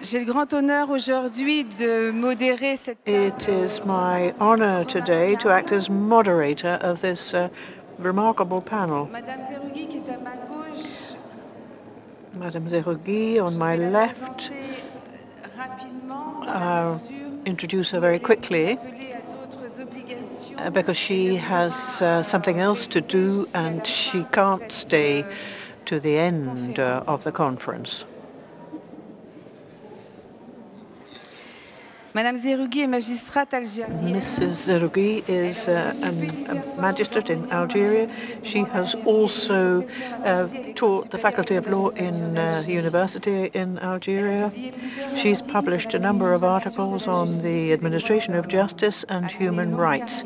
J'ai le grand honneur aujourd'hui de modérer cette It is my honor today to act as moderator of this uh, remarkable panel. Madame Zerrougui qui est à ma gauche. Madame Zerrougui on my Je vais la left, I'll introduce her very quickly appelée à d'autres obligations. uh, because she has uh, something else to do and she can't stay to the end uh, of the conference. Madame est magistrate algérienne. Mrs. Zerrougui is uh, a magistrate in Algeria. She has also uh, taught the Faculty of Law in uh, the university in Algeria. She's published a number of articles on the administration of justice and human rights.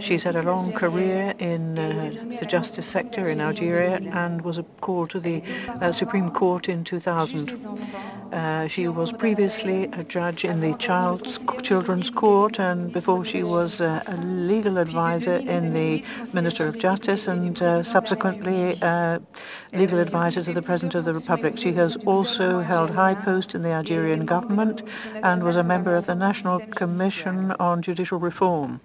She's had a long career in uh, the justice sector in Algeria and was called to the uh, Supreme Court in 2000. Uh, she was previously a judge in the Child's, Children's Court, and before she was a legal advisor in the Minister of Justice, and uh, subsequently legal advisor to the President of the Republic. She has also held high posts in the Algerian government and was a member of the National Commission on Judicial Reform.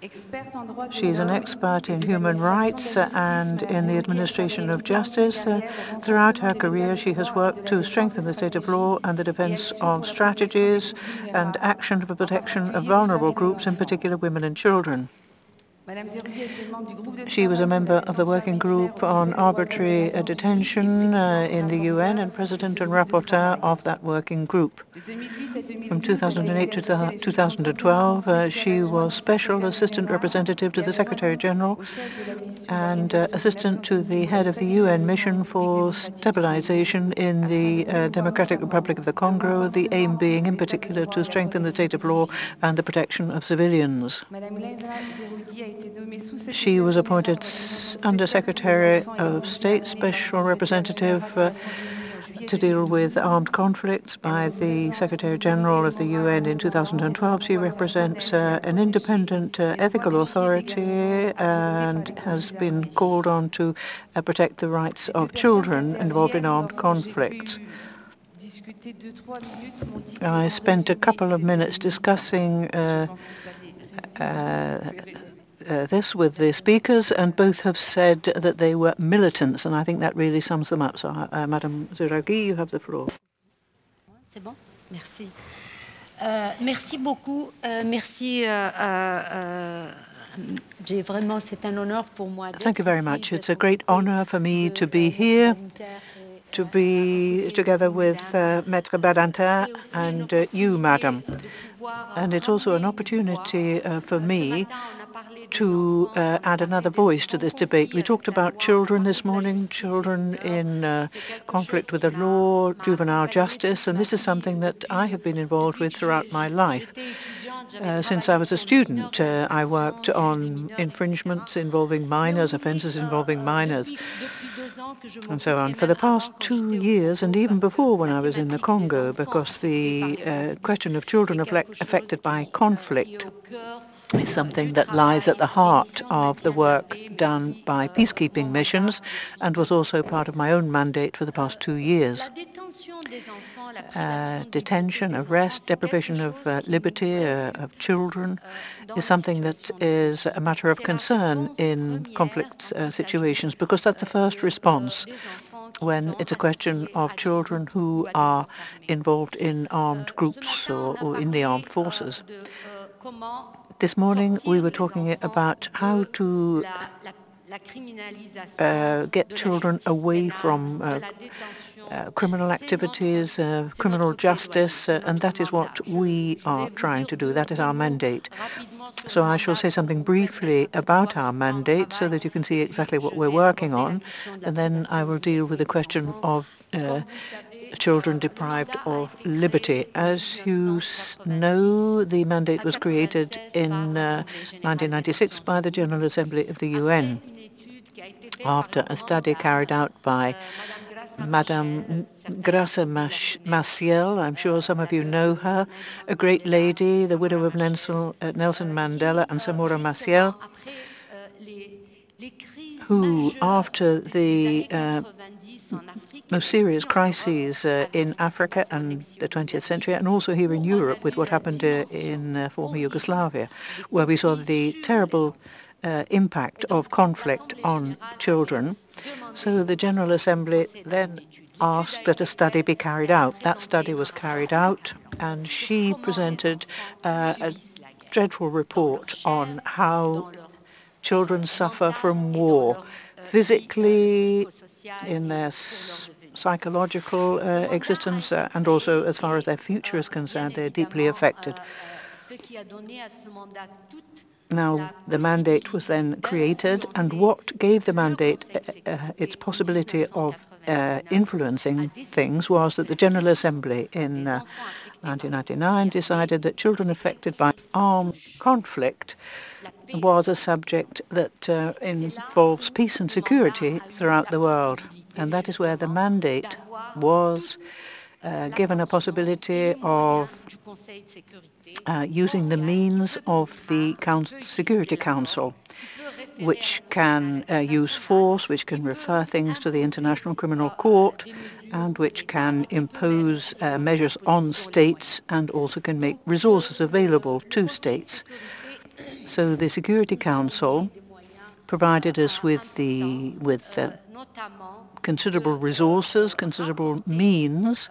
Experte en droit de She's an expert in human rights and in the administration of justice. toute sa carrière au Throughout her career, she has worked to strengthen the state of law and the defense of la protection des strategies and action for the protection of vulnerable femmes et les groups, in particular women and children. She was a travail sur la member of the working group on Conseil des droits de l'homme arbitrary detention uh, in the UN and president and rapporteur of that working group. De 2008 à 2012, From 2008 to exercé les fonctions 2012, uh, she was special assistant representative to the Secretary General au chef de la mission and uh, assistant to the head of the UN mission for stabilization in the uh, Democratic Republic of the Congo, the aim being in particular to strengthen the state of law and the protection of civilians. She was appointed Under Secretary of State, Special Representative uh, to deal with armed conflicts by the Secretary General of the UN in 2012. She represents uh, an independent uh, ethical authority and has been called on to uh, protect the rights of children involved in armed conflicts. I spent a couple of minutes discussing Je uh, pense que ça dé- résume uh, ce que- uh, this with the speakers, and both have said that they were militants, and I think that really sums them up. So, uh, Madame Zerrougui, you have the floor. C'est bon Merci. Euh, merci beaucoup. Euh, merci. euh, euh, j'ai vraiment, c'est un honneur pour moi. d'être Thank you very much. It's a great honor for me to be here, to be together with uh, Maître Badinter C'est aussi une and uh, you, madam. And it's also an opportunity uh, for me to uh, add another voice to this debate. We talked about children this morning, children in uh, conflict with the law, juvenile justice, and this is something that I have been involved with throughout my life. Uh, since I was a student, uh, I worked on infringements involving minors, offences involving minors, and so on. For the past two years, and even before when I was in the Congo, because the uh, question of children chose affected by qui, qui est conflict. Is something that lies at the heart of the maintien de la work done by peacekeeping missions and was also part of my own mandate for the past two years. Détention des enfants, la Uh, detention, arrest, enfants, c'est quelque deprivation of uh, liberty uh, of children Euh, is something that is a matter of concern in conflict uh, situations because that's the euh, first response. des enfants. qui when it's a question of children who are involved in armed groups or, or in the armed forces. This morning we were talking about how to uh, get children away from uh. Uh, criminal activities, uh, criminal justice, uh, and that is what we are trying to do. That is our mandate. So I shall say something briefly about our mandate so that you can see exactly what we're working on, and then I will deal with the question of uh, children deprived of liberty. As you know, the mandate was created in uh, l'Assemblée générale des 1996 by the General Assembly of the UN after a study carried out by Madame connaissent, Machel. I'm sure some of you know her, a great lady, the widow of uh, Nelson Mandela and Samora Machel, who, after the uh, 90 en Afrique, most serious crises uh, in Africa and the 20th century, and also here in Europe with what happened uh, in uh, former Yugoslavia, where we saw the terrible uh, impact of conflict on children. So the General Assembly then asked that a study be carried out. That study was carried out, and she presented uh, a dreadful report on how children suffer from war, physically, in their psychological uh, existence, uh, and also as far as their future is concerned, they're deeply affected. Now, the mandate was then created, and what gave the mandate uh, uh its possibility of uh, influencing things was that the General Assembly in 1999 uh, decided that children affected by armed conflict was a subject that uh, involves peace and security throughout the world. And that is where the mandate was uh, given a possibility of uh, using the means of the Security Council, which can uh, use force, which can refer things to the International Criminal Court, and which can impose uh, measures on states and also can make resources available to states. So the Security Council provided us with the with considerable resources, considerable means,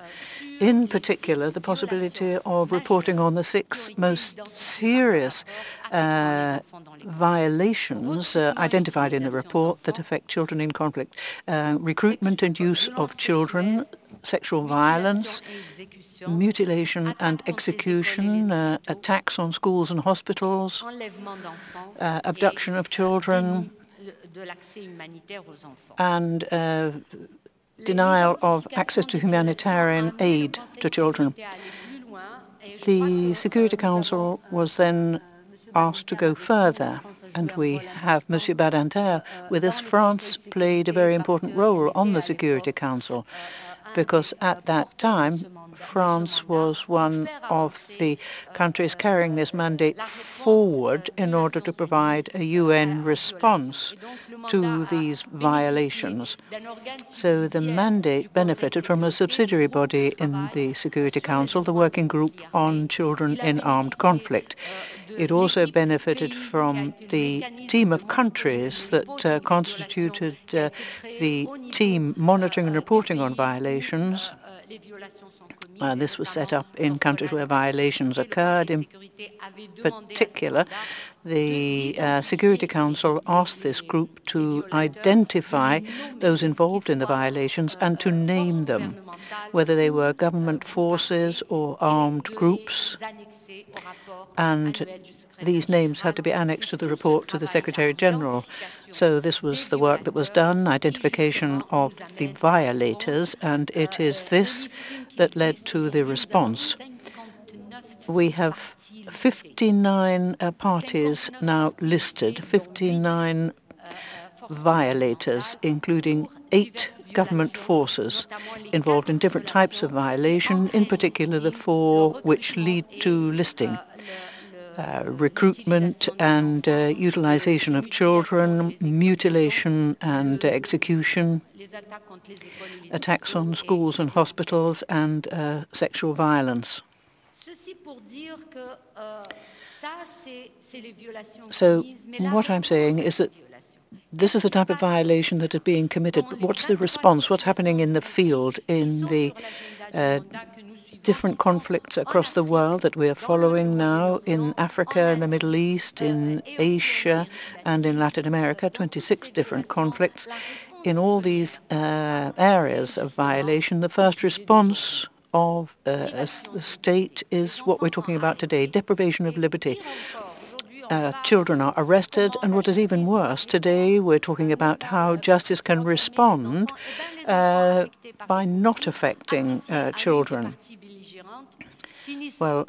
in particular the possibility of reporting on the six most serious uh, violations uh, identified in the report that affect children in conflict. Uh, recruitment and use of children, sexual violence, mutilation and execution, uh, attacks on schools and hospitals, uh, abduction of children, and uh, denial of access to humanitarian aid to children. The Security Council was then asked to go further, and we have Monsieur Badinter with us. France played a very important role on the Security Council because at that time France was one of the countries carrying this mandate forward in order to provide a UN response to these violations. So the mandate benefited from a subsidiary body in the Security Council, the Working Group on Children in Armed Conflict. It also benefited from the team of countries that uh, constituted uh, the team monitoring and reporting on violations uh, this was set up in countries where violations occurred. In particular, the uh, Security Council asked this group to identify those involved in the violations and to name them, whether they were government forces or armed groups. And these names had to be annexed to the report to the Secretary General. So this was the work that was done, identification of the violators, and it is this that led to the response. We have 59 uh, parties now listed, 59 violators, including eight government forces involved in different types of violation, in particular the four which lead to listing. Uh, recruitment and uh, utilization of children, mutilation and execution, attacks on schools and hospitals, and uh, sexual violence. So what I'm saying is that this is the type of violation that is being committed. But what's the response? What's happening in the field, in the uh, different conflicts across the world that we are following now in Africa, in the Middle East, in Asia, and in Latin America, 26 different conflicts. In all these uh, areas of violation, the first response of uh, a state is what we're talking about today, deprivation of liberty. Uh, children are arrested, and what is even worse, today we're talking about how justice can respond uh, by not affecting uh, children. Well,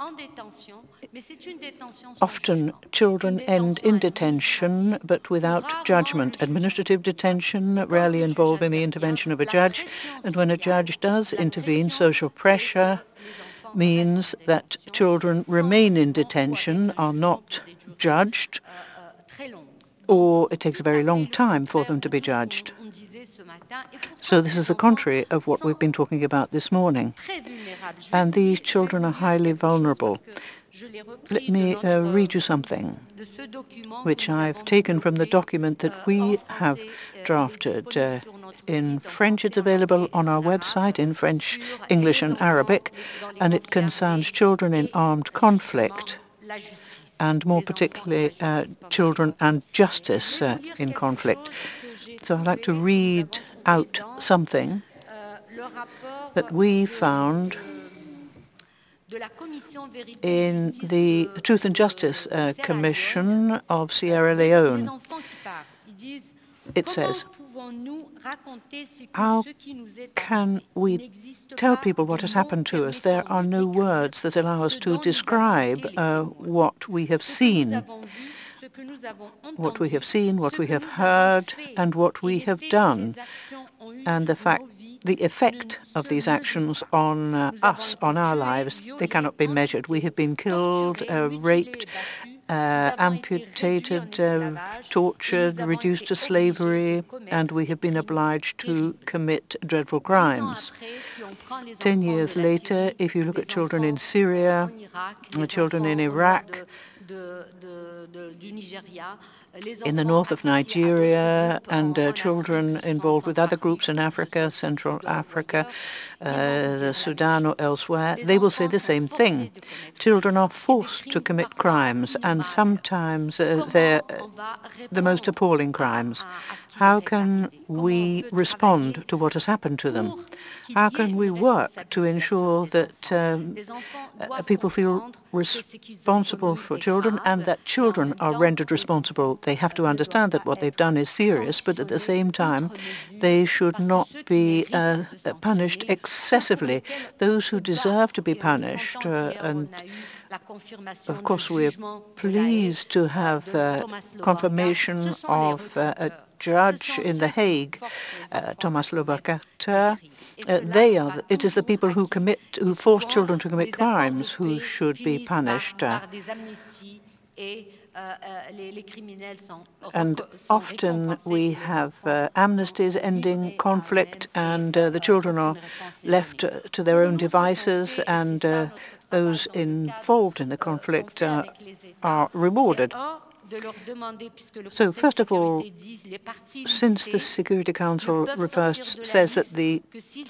often children end in detention, but without judgment. Administrative detention, rarely involving the intervention of a judge. And when a judge does intervene, social pressure means that children remain in detention, are not judged, or it takes a very long time for them to be judged. So this is the contrary of what we've been talking about this morning. And these children are highly vulnerable. Let me uh, read you something which I've taken from the document that we have drafted. Uh, in French, it's available on our website in French, English, and Arabic, and it concerns children in armed conflict and more particularly uh, children and justice uh, in conflict. So I'd like to read out something that we found in the Truth and Justice uh, Commission of Sierra Leone. It says, how can we tell people what has happened to us? There are no words that allow us to describe uh, what we have seen, what we have seen, what we have heard, and what we have done, and the fact the effect of these actions on uh, us, on our lives, they cannot be measured. We have been killed, uh, raped, uh, amputated, uh, tortured, reduced to slavery, and we have been obliged to commit dreadful crimes. Ten years later, if you look at children in Syria, children in Iraq, in the north of Nigeria and uh, children involved with other groups in Africa, Central Africa, uh, Sudan or elsewhere, they will say the same thing. Children are forced to commit crimes and sometimes uh, they're the most appalling crimes. How can we respond to what has happened to them? How can we work to ensure that um, uh, people feel responsible for children and that children are rendered responsible? They have to understand that what they've done is serious, but at the same time, they should not be uh, punished excessively. Those who deserve to be punished uh, and of course, we're pleased to have uh, confirmation of uh, a judge in The Hague, uh, Thomas Lubanga. Uh, they are. It is the people who commit, who force children to commit crimes, who should be punished. Uh, and often we have uh, amnesties ending conflict, and uh, the children are left uh, to their own devices, and those involved in the conflict are rewarded. So, first of all, since the Security Council refers, says that the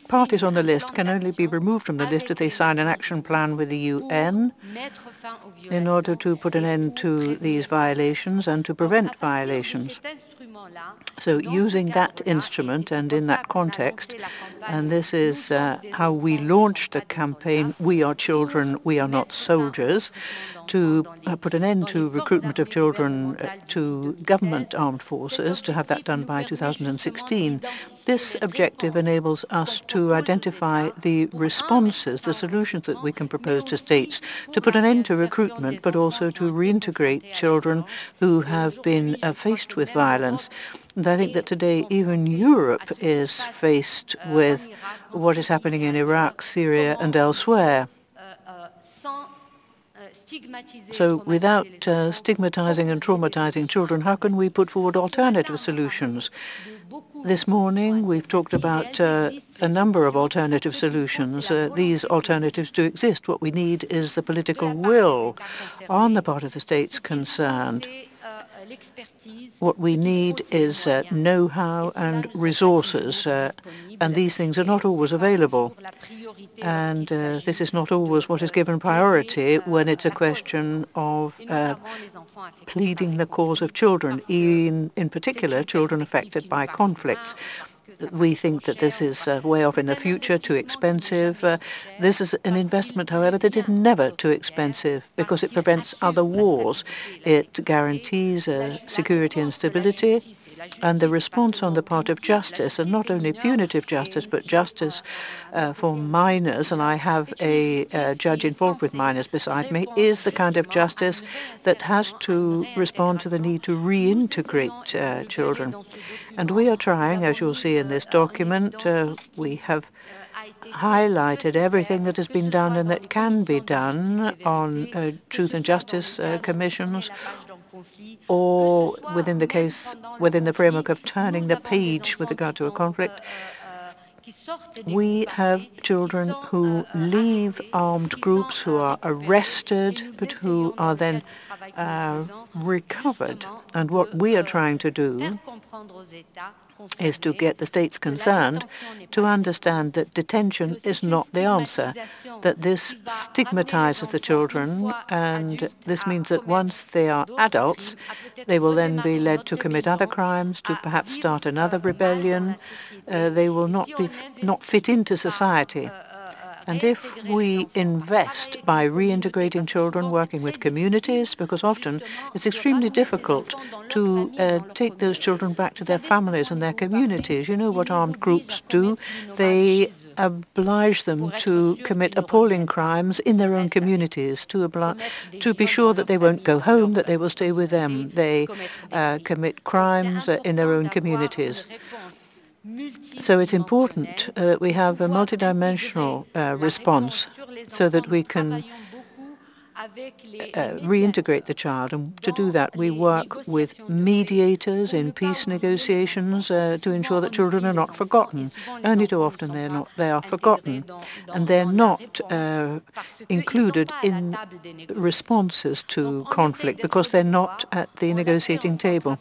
parties on the list can only be removed from the list if they sign an action plan with the UN in order to put an end to these violations and to prevent violations. So using that instrument and in that context, and this is uh, how we launched the campaign, We Are Children, We Are Not Soldiers, to uh, put an end to recruitment of children uh, to government armed forces, to have that done by 2016. This objective enables us to identify the responses, the solutions that we can propose to states to put an end to recruitment, but also to reintegrate children who have been uh, faced with violence. And I think that today even Europe is faced with what is happening in Iraq, Syria, and elsewhere. So without uh, stigmatizing and traumatizing children, how can we put forward alternative solutions? This morning we've talked about uh, a number of alternative solutions. Uh, these alternatives do exist. What we need is the political will on the part of the states concerned what we need is uh, know-how and resources, uh, and these things are not always available. And uh, this is not always what is given priority when it's a question of uh, pleading the cause of children, in, in particular children affected by conflicts we think that this is uh, way off in the future, too expensive. Uh, this is an investment, however, that is never too expensive because it prevents other wars. It guarantees uh, security and stability and the response on the part of justice, and not only punitive justice, but justice uh, for minors, and I have a, a judge involved with minors beside me, is the kind of justice that has to respond to the need to reintegrate uh, children. And we are trying, as you'll see in this document, uh, we have highlighted everything that has been done and that can be done on uh, truth and justice uh, commissions or within the case, within the framework of turning the page with regard to a conflict, we have children who leave armed groups, who are arrested, but who are then uh, recovered. And what we are trying to do is to get the states concerned to understand that detention is not the answer, that this stigmatizes the children, and this means that once they are adults, they will then be led to commit other crimes, to perhaps start another rebellion. Uh, they will not be not fit into society. And if we invest by reintegrating children, working with communities, because often it's extremely difficult to uh, take those children back to their families and their communities. You know what armed groups do? They oblige them to commit appalling crimes in their own communities, to, to be sure that they won't go home, that they will stay with them. They uh, commit crimes uh, in their own communities. So it's important uh, that we have a multidimensional uh, response so that we can uh, reintegrate the child. And to do that, we work with mediators in peace negotiations uh, to ensure that children are not forgotten. Only too often they're not, they are forgotten, and they're not uh, included in responses to conflict because they're not at the negotiating table.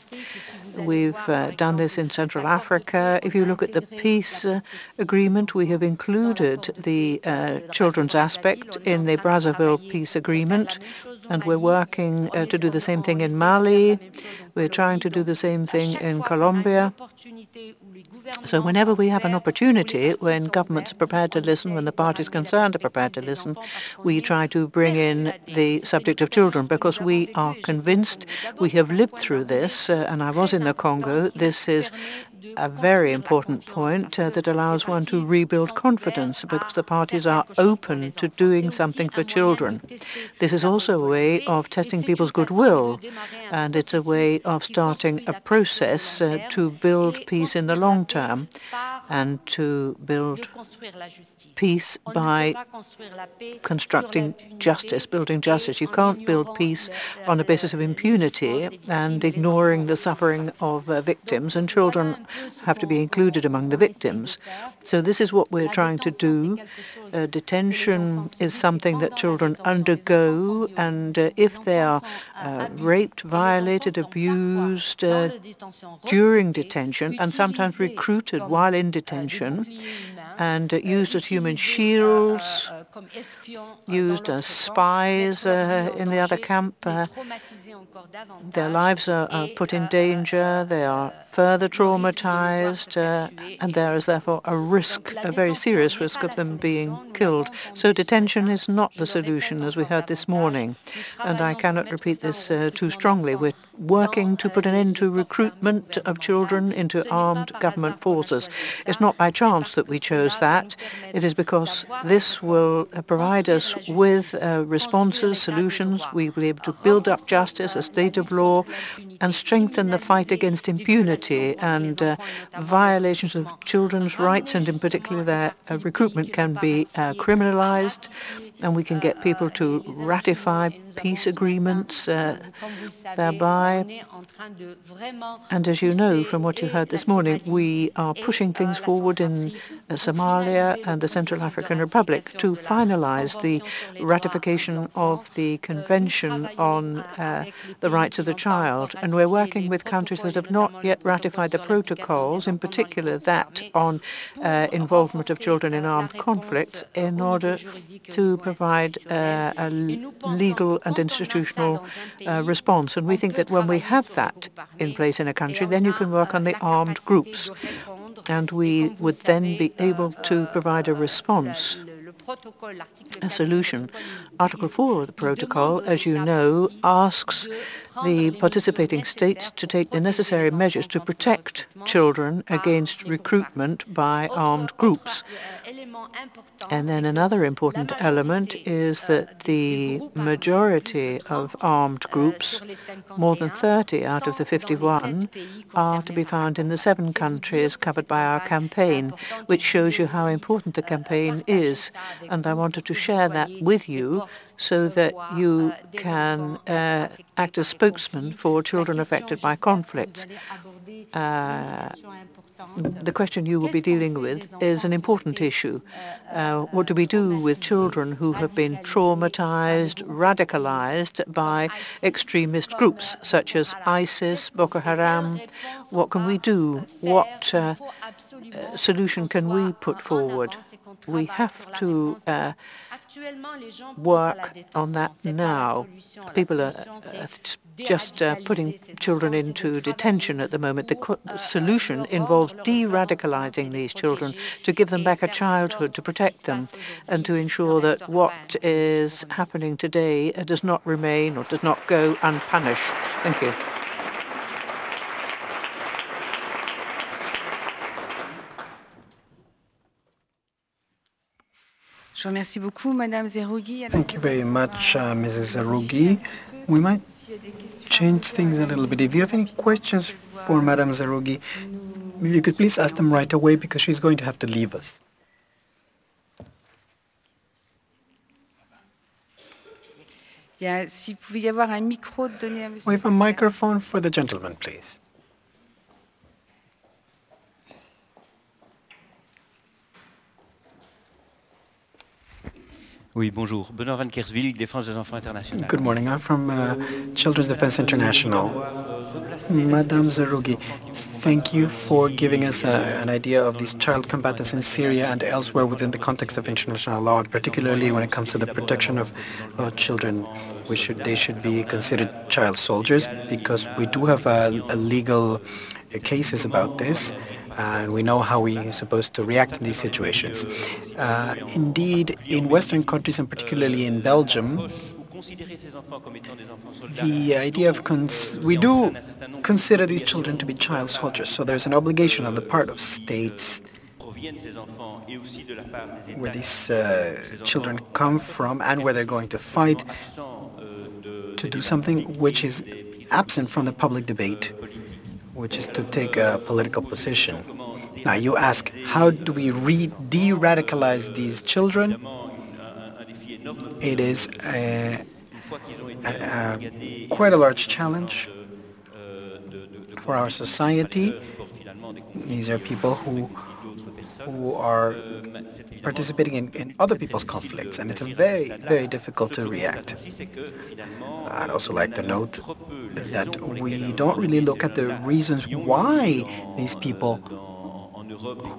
We've uh, done this in Central Africa. If you look at the peace uh, agreement, we have included the uh, children's aspect in the Brazzaville peace agreement, and we're working uh, to do the same thing in Mali. We're trying to do the same thing in Colombia. So whenever we have an opportunity, when governments are prepared to listen, when the parties concerned are prepared to listen, we try to bring in the subject of children because we are convinced we have lived through this, uh, and I was in the Congo. This is a very important point uh, that allows one to rebuild confidence because the parties are open to doing something for children. This is also a way of testing people's goodwill, and it's a way of starting a process uh, to build peace in the long term and to build peace by constructing justice, building justice. You can't build peace on the basis of impunity and ignoring the suffering of uh, victims, and children have to be included among the victims. So this is what we're trying to do. Uh, detention is something that children undergo, and uh, if they are uh, raped, violated, abused uh, during detention, and sometimes recruited while in detention, and uh, used as human shields, used as spies uh, in the other camp. Their lives are, are, put in danger, they are further traumatized, uh, and there is therefore a risk, a very serious risk of them being killed. So detention is not the solution, as we heard this morning. And I cannot repeat this uh, too strongly. We're working to put an end to recruitment of children into armed government forces. It's not by chance that we chose that. It is because this will provide us with uh, responses, solutions. We will be able to build up justice, a state of law, and strengthen the fight against impunity and uh, violations of children's rights, and in particular their uh, recruitment can be uh, criminalized and we can get people to ratify peace agreements uh, thereby. And as you know from what you heard this morning, we are pushing things forward in uh, Somalia and the Central African Republic to finalize the ratification of the Convention on uh, the Rights of the Child. And we're working with countries that have not yet ratified the protocols, in particular that on uh, involvement of children in armed conflicts, in order to provide uh, a legal and institutional uh, response. And we think that when we have that in place in a country, then you can work on the armed groups. And we would then be able to provide a response a solution. Article 4 of the protocol, as you know, asks the participating states to take the necessary measures to protect children against recruitment by armed groups. And then another important element is that the majority of armed groups, more than 30 out of the 51, are to be found in the seven countries covered by our campaign, which shows you how important the campaign is. and I wanted to share that with you so that you can uh, act as spokesman for children affected by conflicts. Uh, the question you will be dealing with is an important issue. Uh, what do we do with children who have been traumatized, radicalized by extremist groups such as ISIS, Boko Haram? What can we do? What uh, solution can we put forward? We have to uh, work on that now. People are uh, just uh, putting children into detention at the moment. The, the solution involves de-radicalizing these children to give them back a childhood, to protect them, and to ensure that what is happening today does not remain or does not go unpunished. Thank you. Thank you very much, uh, Mrs. Zerrougui. We might change things a little bit. If you have any questions for Madame Zerrougui, you could please ask them right away because she's going to have to leave us. We have a microphone for the gentleman, please. Oui, bonjour. Benoît Van Keirsbilck, Défense des enfants. Good morning. I'm from uh, Children's Defense International. Madame Zerrougui, thank you for giving us uh, an idea of these child combatants in Syria and elsewhere within the context of international law, particularly when it comes to the protection of uh, children. We should, they should be considered child soldiers because we do have legal cases about this and we know how we are supposed to react in these situations. Uh, indeed, in Western countries, and particularly in Belgium, the idea of we do consider these children to be child soldiers, so there's an obligation on the part of states where these uh, children come from and where they're going to fight to do something which is absent from the public debate which is to take a political position. Now you ask, how do we de-radicalize these children? It is a, a, a, quite a large challenge for our society. These are people who who are participating in, in other people's conflicts, and it's very, very difficult to react. I'd also like to note that we don't really look at the reasons why these people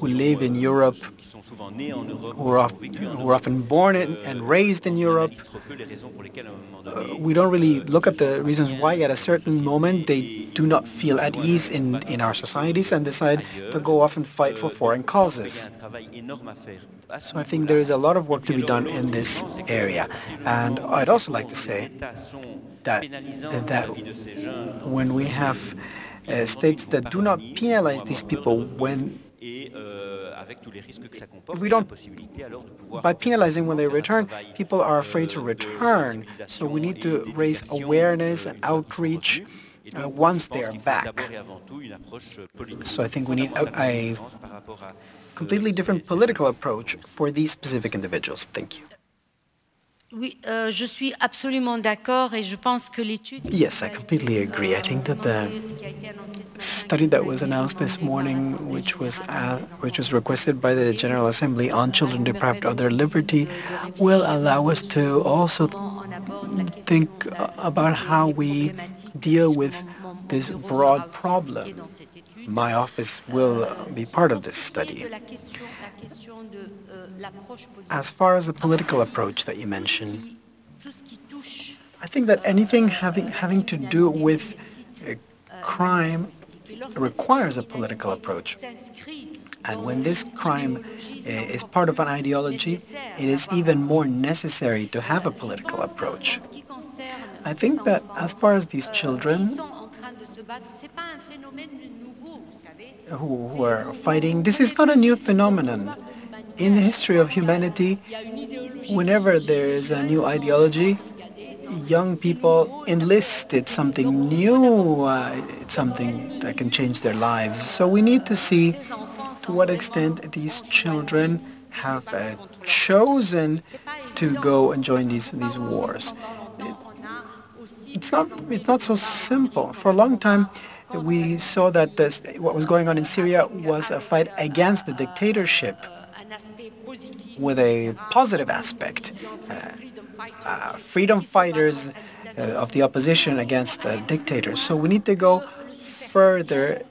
who live in Europe, who are, often, who are often born in and raised in Europe, uh, we don't really look at the reasons why. at a certain moment they do not feel at ease in, in our societies and decide to go off and fight for foreign causes. So I think there is a lot of work to be done in this area. And I'd also like to say that, that when we have uh, states that do not penalize these people when we don't, by penalizing when they return, people are afraid to return. So we need to raise awareness and outreach uh, once they are back. So I think we need a, a completely different political approach for these specific individuals. Thank you. Oui, euh, je suis absolument d'accord et je pense que l'étude... Yes, I completely agree. I think that the study that was announced this morning, which was uh, which was requested by the General Assembly on children deprived of their liberty, will allow us to also think about how we deal with this broad problem. My office will be part of this study. As far as the political approach that you mentioned, I think that anything having, having to do with uh, crime requires a political approach. And when this crime uh, is part of an ideology, it is even more necessary to have a political approach. I think that as far as these children who, who are fighting, this is not a new phenomenon in the history of humanity, whenever there is a new ideology, young people enlisted something new, uh, something that can change their lives. So we need to see to what extent these children have uh, chosen to go and join these, these wars. it's not, it's not so simple. For a long time, we saw that this, what was going on in Syria was a fight against the dictatorship with a positive aspect. Uh, uh, freedom fighters uh, of the opposition against the dictators. So we need to go further.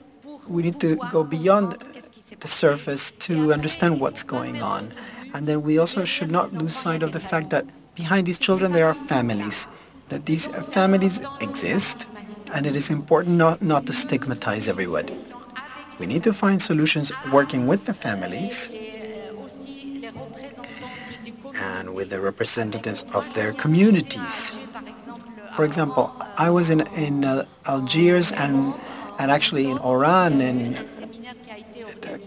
We need to go beyond the surface to understand what's going on. And then we also should not lose sight of the fact that behind these children there are families, that these families exist, and it is important not, not to stigmatize everybody. We need to find solutions working with the families and with the representatives of their communities. For example, I was in, in uh, Algiers and, and actually in Oran in,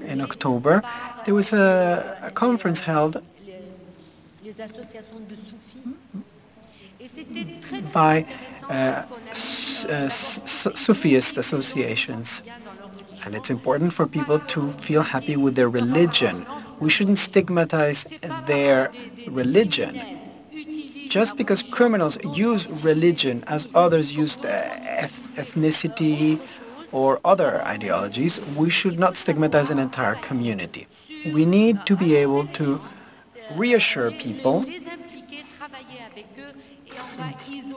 in October. There was a, a conference held by uh, uh, Sufist associations. And it's important for people to feel happy with their religion. We shouldn't stigmatize their religion. Just because criminals use religion as others use ethnicity or other ideologies, we should not stigmatize an entire community. We need to be able to reassure people,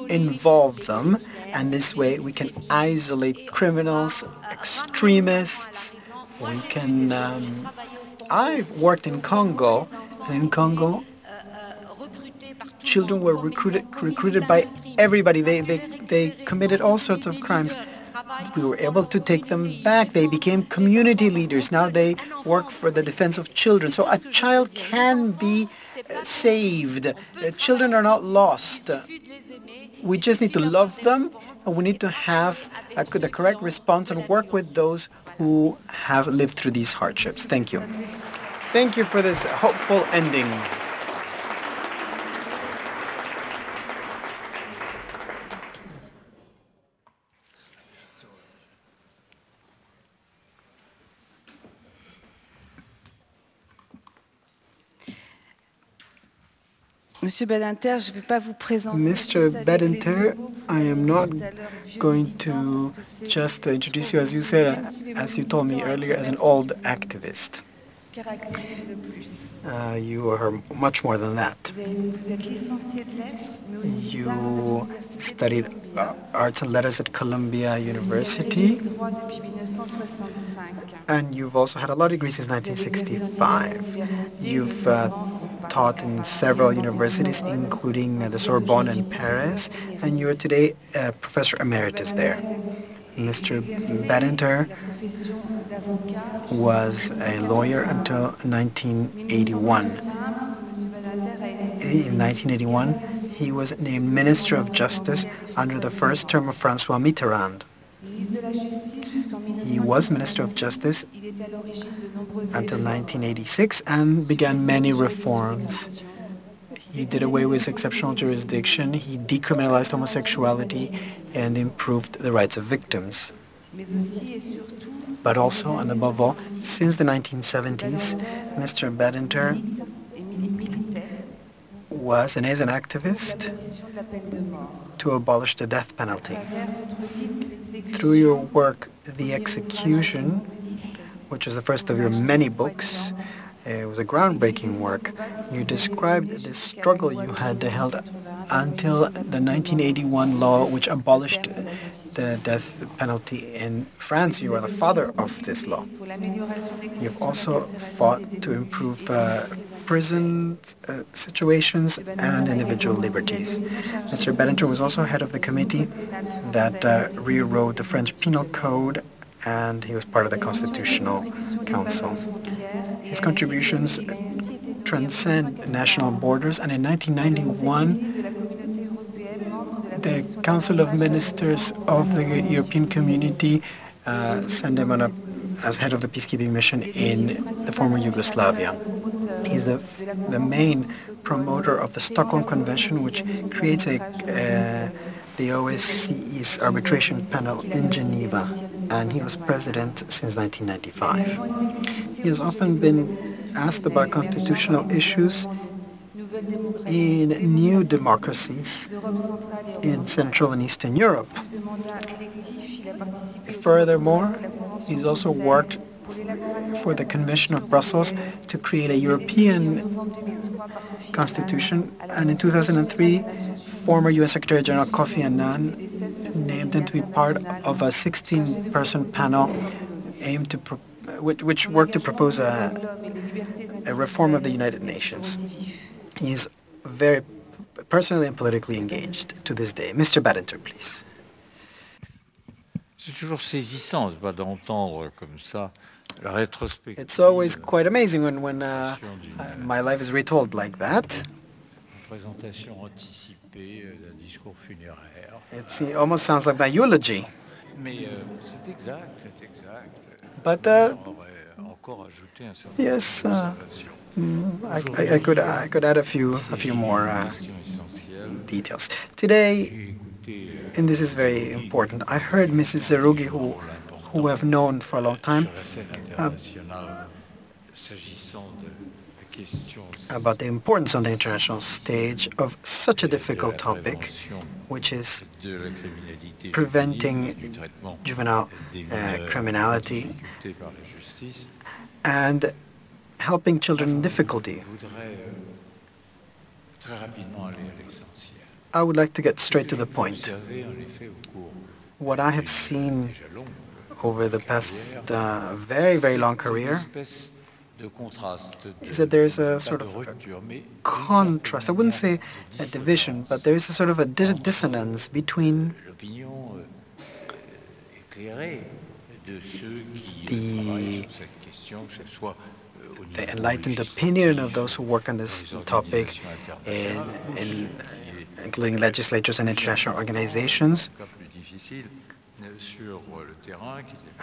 involve them, and this way we can isolate criminals, extremists, we can... Um, I've worked in Congo, and in Congo, children were recruited recruited by everybody. They, they, they committed all sorts of crimes. We were able to take them back. They became community leaders. Now they work for the defense of children. So a child can be uh, saved. Children are not lost. We just need to love them, and we need to have a, the correct response and work with those who have lived through these hardships. Thank you. Thank you for this hopeful ending. Monsieur Badinter, je ne vais pas vous présenter. Mr. Badinter, I am not going to just introduce you, as you said, as you told me earlier, as an old activist. Uh, you are much more than that. You studied arts and letters at Columbia University, and you've also had a law degree since 1965. You've uh, taught in several universities, including uh, the Sorbonne in Paris, and you are today a professor emeritus there. Mr. Badinter was a lawyer until 1981. In 1981, he was named Minister of Justice under the first term of François Mitterrand. He was Minister of Justice until 1986 and began many reforms. He did away with exceptional jurisdiction, he decriminalized homosexuality, and improved the rights of victims. But also, and above all, since the 1970s, Mr. Badinter was and is an activist to abolish the death penalty. Through your work, The Execution, which is the first of your many books, it was a groundbreaking work. You described the struggle you had to held until the 1981 law which abolished the death penalty in France. You are the father of this law. You've also fought to improve uh, prison uh, situations and individual liberties. Mr. Badinter was also head of the committee that uh, rewrote the French Penal Code and he was part of the Constitutional Council. His contributions transcend national borders, and in 1991, the Council of Ministers of the European Community uh, sent him on a, as head of the peacekeeping mission in the former Yugoslavia. He's the, the main promoter of the Stockholm Convention, which creates a uh, the OSCE's arbitration panel in Geneva, and he was president since 1995. He has often been asked about constitutional issues, in new democracies in Central and Eastern Europe. Furthermore, he's also worked for the Convention of Brussels to create a European constitution. And in 2003, former U.S. Secretary General Kofi Annan named him to be part of a 16-person panel aimed to which, which worked to propose a, a reform of the United Nations. He's very personally and politically engaged to this day. Mr. Badinter, please. C'est toujours saisissant d'entendre comme ça it's always quite amazing when, when uh, uh, my life is retold like that. It almost sounds like my eulogy. But uh, yes, uh, mm, I, I, could I could add a few a few more uh, details today. And this is very important. I heard Mrs. Zerrougui, who who have known for a long time uh, about the importance on the international stage of such a difficult topic, which is preventing juvenile uh, criminality and helping children in difficulty. I would like to get straight to the point. What I have seen over the past uh, very, very long career is that there's a sort of a contrast. I wouldn't say a division, but there is a sort of a dissonance between the, the enlightened opinion of those who work on this topic, in, in, uh, including legislatures and international organizations,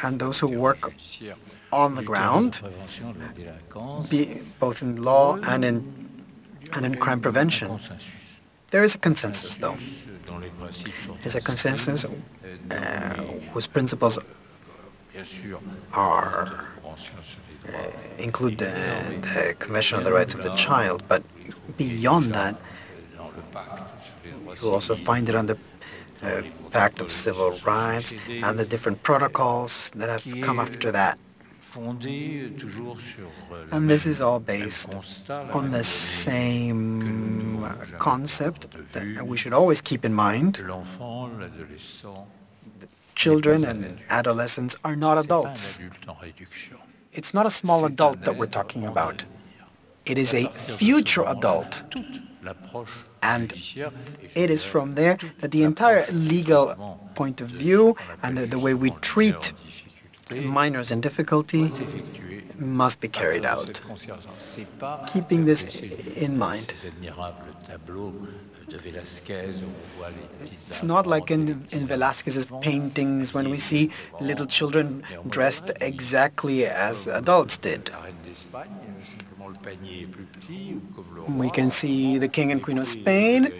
and those who work on the ground, be, both in law and in, and in crime prevention. There is a consensus, though. There's a consensus uh, whose principles are uh, include the, the Convention on the Rights of the Child, but beyond that, you also find it on the uh, Pact of Civil Rights and the different protocols that have come after that. And this is all based on the same uh, concept that we should always keep in mind. Children and adolescents are not adults. It's not a small adult that we're talking about. It is a future adult. And it is from there that the entire legal point of view and the, the way we treat minors in difficulty must be carried out. Keeping this in mind. It's not like in, in Velázquez's paintings when we see little children dressed exactly as adults did. We can see the king and queen of Spain,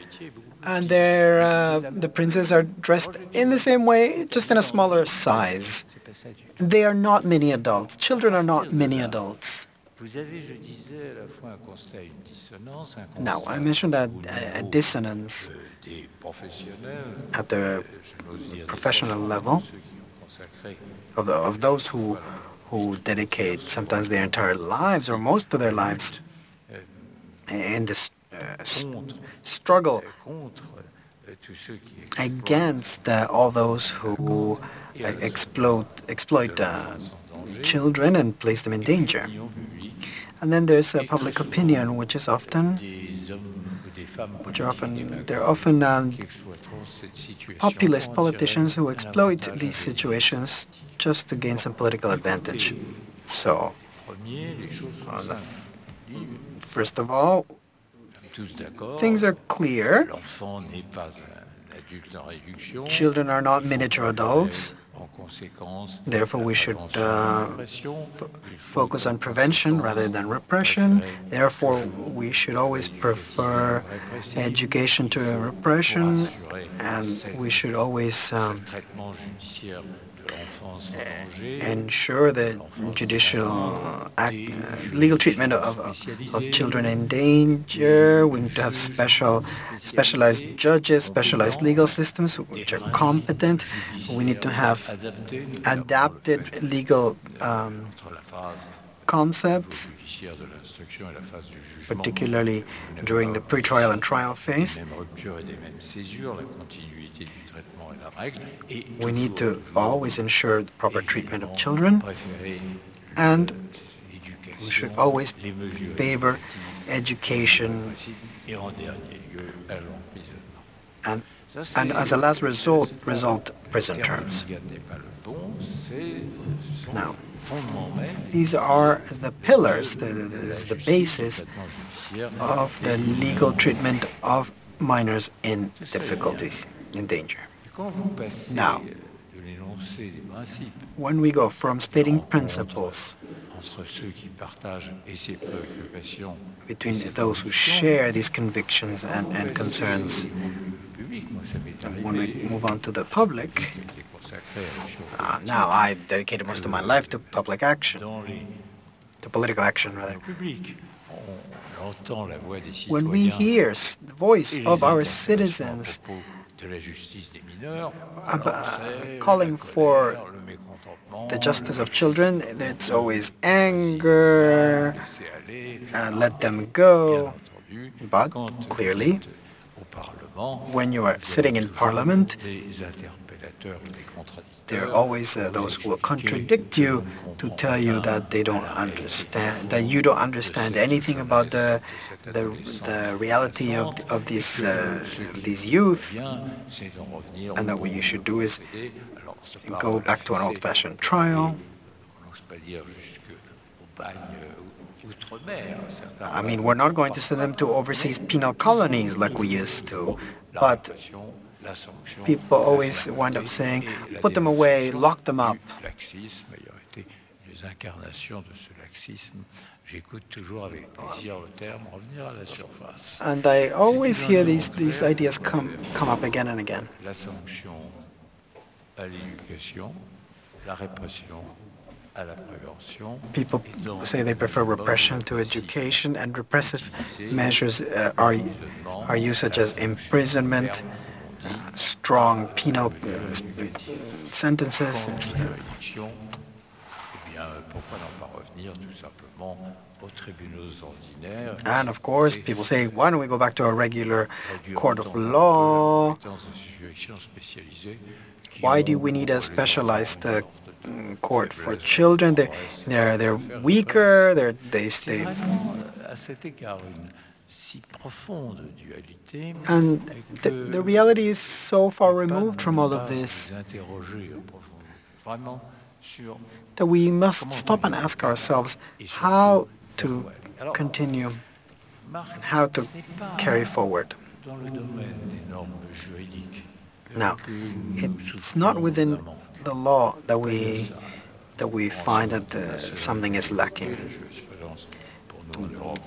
and uh, the princes are dressed in the same way, just in a smaller size. They are not mini adults. Children are not mini adults. Now, I mentioned a, a dissonance at the professional level of, the, of those who who dedicate sometimes their entire lives or most of their lives in this uh, struggle against uh, all those who uh, exploit, exploit uh, children and place them in danger. And then there's a public opinion, which is often, which are often, they're often um, populist politicians who exploit these situations just to gain some political advantage. So, first of all, things are clear. Children are not miniature adults. Therefore, we should uh, focus on prevention rather than repression. Therefore, we should always prefer education to repression, and we should always um, ensure the judicial act, legal treatment of, of, of, children in danger. We need to have special, specialized judges, specialized legal systems which are competent. We need to have adapted legal um, concepts, particularly during the pretrial and trial phase. We need to always ensure the proper treatment of children, and we should always favor education and, and as a last resort, result, prison terms. Now, these are the pillars, the, the, the basis of the legal treatment of minors in difficulties, in danger. Now, when we go from stating principles between those who share these convictions and, and concerns, when we move on to the public, uh, now I've dedicated most of my life to public action, to political action rather. When we hear the voice of our citizens calling for the justice of children, it's always anger, uh, let them go. But clearly, when you are sitting in parliament, there are always uh, those who will contradict you to tell you that they don't understand, that you don't understand anything about the the, the reality of, of these uh, these youth, and that what you should do is go back to an old-fashioned trial. I mean, we're not going to send them to overseas penal colonies like we used to, but people always wind up saying, put them away, lock them up. And I always hear these, these ideas come, come up again and again. People say they prefer repression to education, and repressive measures uh, are, are used such as imprisonment, strong penal sentences. And of course, people say, why don't we go back to a regular court of law? Why do we need a specialized uh, court for children? They're, they're, they're weaker, they're, they stay. And the, the reality is so far removed from all of this that we must stop and ask ourselves how to continue, how to carry forward. Now, it's not within the law that we that we find that uh, the, something is lacking.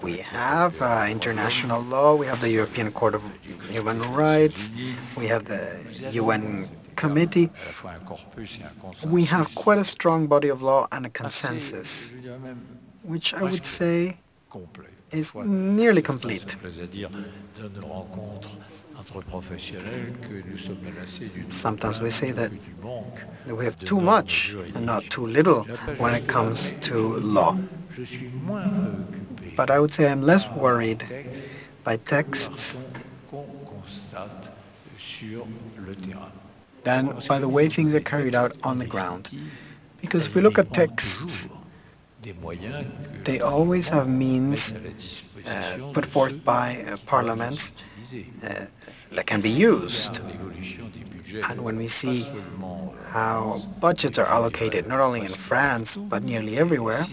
We have uh, international law, we have the European Court of Human Rights, we have the UN Committee. We have quite a strong body of law and a consensus, which I would say is nearly complete. Sometimes we say that we have too much and not too little when it comes to law. But I would say I'm less worried by texts than by the way things are carried out on the ground. Because if we look at texts, they always have means uh, put forth by uh, parliaments uh, that can be used. And when we see how budgets are allocated, not only in France, but nearly everywhere,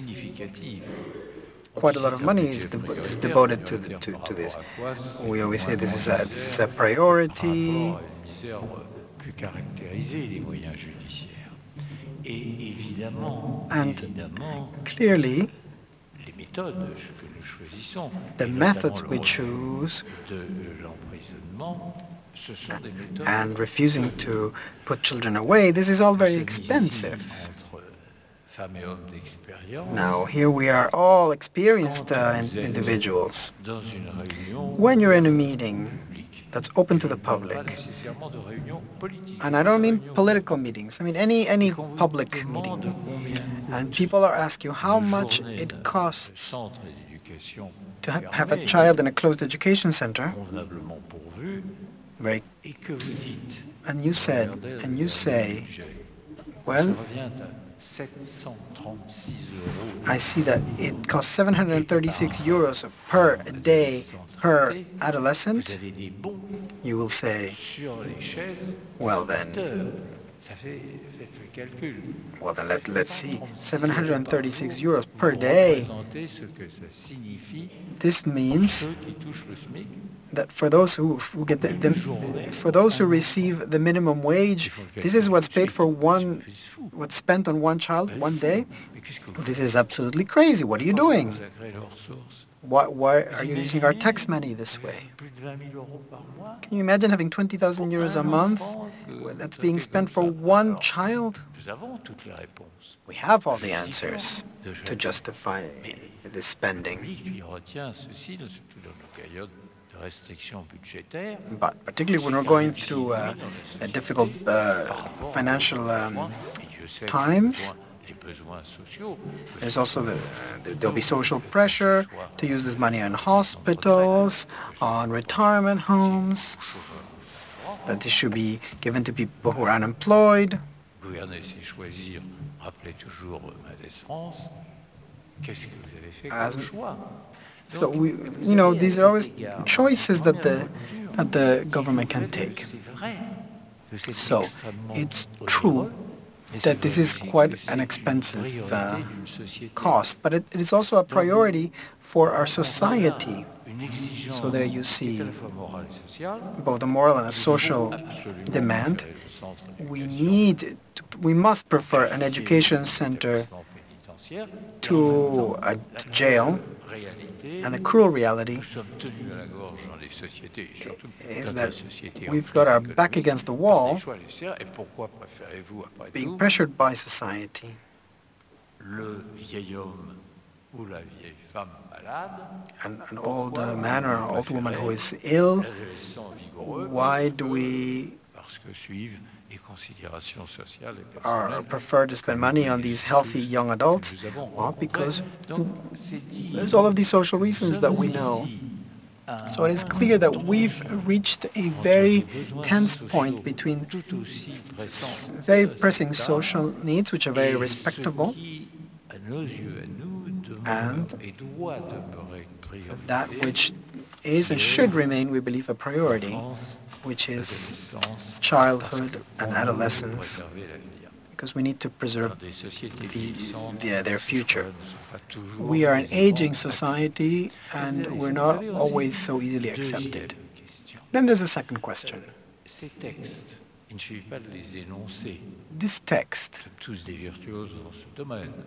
quite a lot of money is, de is devoted to, the, to, to, this. We always say this is a, this is a priority. And clearly, the methods we choose and refusing to put children away, this is all very expensive. Now, here we are all experienced uh, individuals. When you're in a meeting that's open to the public, and I don't mean political meetings, I mean any, any public meeting, and people are asking you how much it costs to have a child in a closed education center, very, and you said, and you say, well, I see that it costs 736 euros per day per adolescent. You will say, well then, well then let, let's see, 736 euros per day. This means that for those who, who get the, the, for those who receive the minimum wage, this is what's paid for one, what's spent on one child one day. This is absolutely crazy. What are you doing? Why, why are you using our tax money this way? Can you imagine having 20,000 euros a month that's being spent for one child? We have all the answers to justify this spending. But particularly when we're going through uh, difficult uh, financial um, times, there's also the, there'll be social pressure to use this money on hospitals, on retirement homes, that this should be given to people who are unemployed. As, so we, you know, these are always choices that the that the government can take. So it's true that this is quite an expensive uh, cost, but it, it is also a priority for our society. So there you see both a moral and a social demand. We need, to, we must prefer an education center to a jail and the cruel reality is that we've got our back against the wall, being pressured by society. And an old man or an old woman who is ill, why do we are prefer to spend money on these healthy young adults? Well, because there's all of these social reasons that we know. So it is clear that we've reached a very tense point between very pressing social needs, which are very respectable, and that which is and should remain, we believe, a priority, which is childhood and adolescence, because we need to preserve the, the, their future. We are an aging society, and we're not always so easily accepted. Then there's a second question. This text,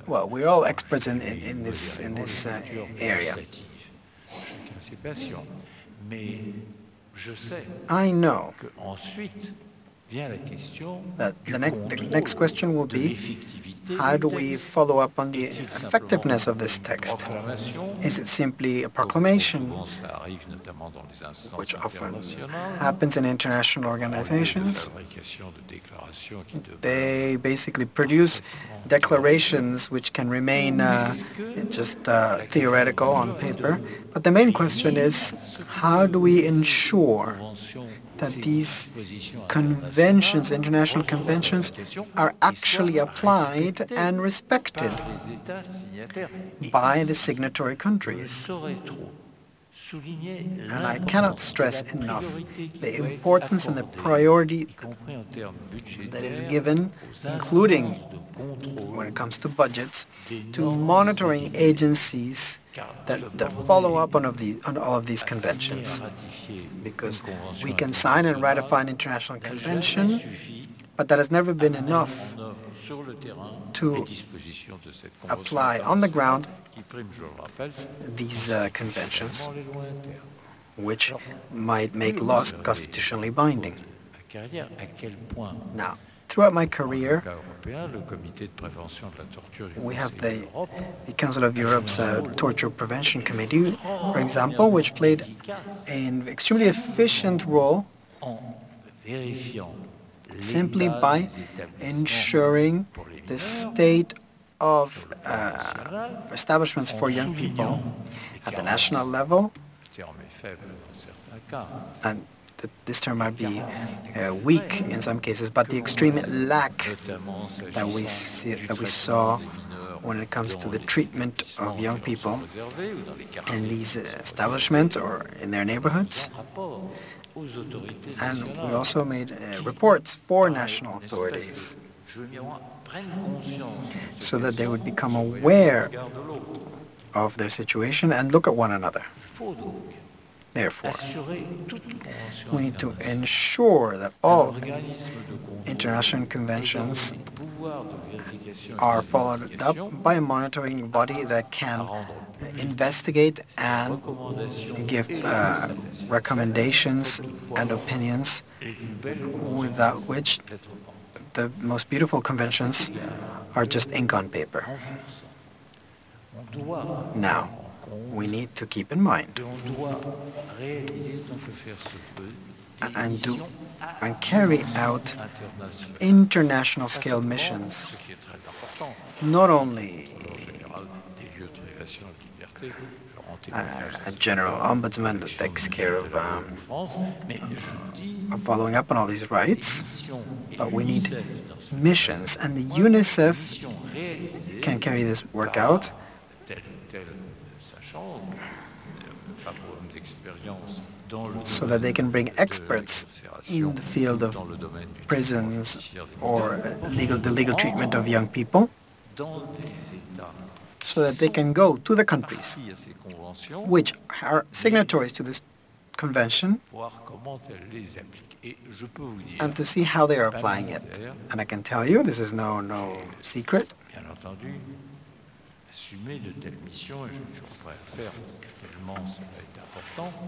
well, we're all experts in, in, in this, in this uh, area. I know that the, ne the next question will be, how do we follow up on the effectiveness of this text? Is it simply a proclamation, which often happens in international organizations? They basically produce declarations which can remain uh, just uh, theoretical on paper. But the main question is, how do we ensure that these conventions, international conventions, are actually applied and respected by the signatory countries. And I cannot stress enough the importance and the priority that is given, including when it comes to budgets, to monitoring agencies that, that follow up on, of the, on all of these conventions. Because we can sign and ratify an international convention, But that has never been enough to apply on the ground these uh, conventions, which might make laws constitutionally binding. Now, throughout my career, we have the, the Council of Europe's uh, Torture Prevention Committee, for example, which played an extremely efficient role simply by ensuring the state of uh, establishments for young people at the national level. And th this term might be uh, weak in some cases, but the extreme lack that we, see, that we saw when it comes to the treatment of young people in these establishments or in their neighborhoods. And we also made uh, reports for national authorities. so that they would become aware of their situation and look at one another. Therefore, we need to ensure that all international conventions are followed up by a monitoring body that can investigate and give uh, recommendations and opinions without which the most beautiful conventions are just ink on paper. Now, we need to keep in mind and do and carry out international scale missions, not only a general ombudsman that takes care of, um, of following up on all these rights, but we need missions, and the UNICEF can carry this work out. So that they can bring experts in the field of prisons or legal, the legal treatment of young people so that they can go to the countries which are signatories to this convention and to see how they are applying it. And I can tell you, this is no, no secret,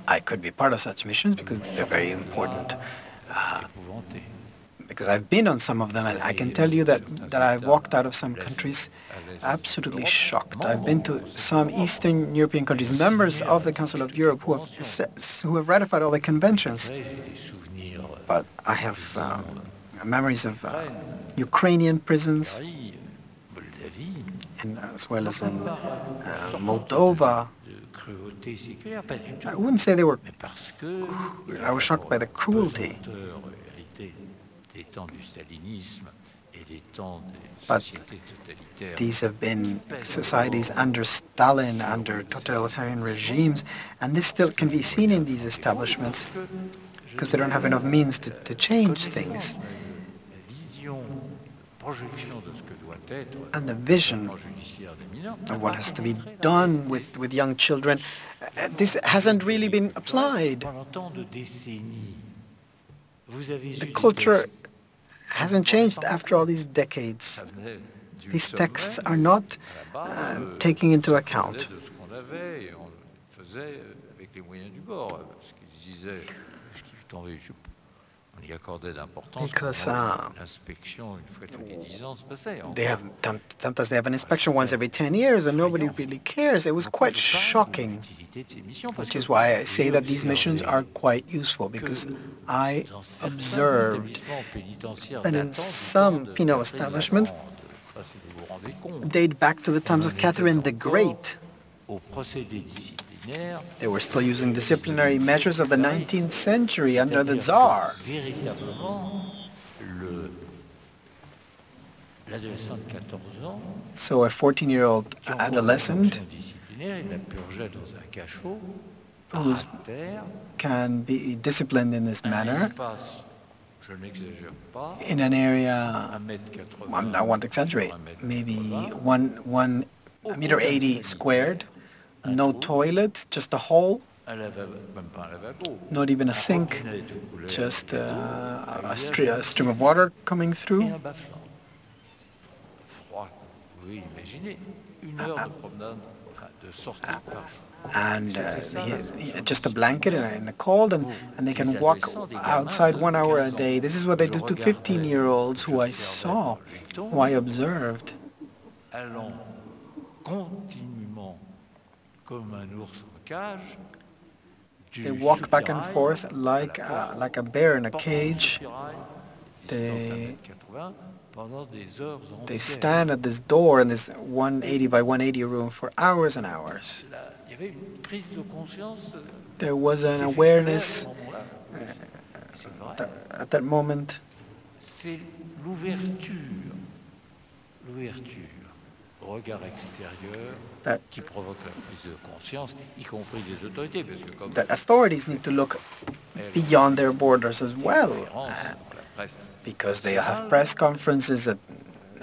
I could be part of such missions because they're very important. Uh, because I've been on some of them, and I can tell you that, that I've walked out of some countries absolutely shocked. I've been to some Eastern European countries, members of the Council of Europe, who have, who have ratified all the conventions. But I have um, memories of uh, Ukrainian prisons, and as well as in uh, Moldova. I wouldn't say they were. I was shocked by the cruelty. But these have been societies under Stalin, under totalitarian regimes, and this still can be seen in these establishments because they don't have enough means to, to change things. And the vision of what has to be done with, with young children, uh, this hasn't really been applied. The culture hasn't changed after all these decades. These texts are not uh, taking into account because uh, they have sometimes they have an inspection once every 10 years and nobody really cares. It was quite shocking, which is why I say that these missions are quite useful because I observed that in some penal establishments date back to the times of Catherine the Great. They were still using disciplinary measures of the 19th century under the Tsar. So a 14-year-old adolescent who can be disciplined in this manner in an area, I won't exaggerate, maybe one, one meter 80 squared, no toilet, just a hole. Not even a sink, just uh, a, stri a stream of water coming through. and uh, he, just a blanket in the cold, and, and they can walk outside one hour a day. This is what they do to 15-year-olds who I saw, who I observed. They walk back and forth like a, like a bear in a cage. They, they stand at this door in this 180 by 180 room for hours and hours. There was an awareness uh, at that moment. That, that authorities need to look beyond their borders as well, uh, because they have press conferences at,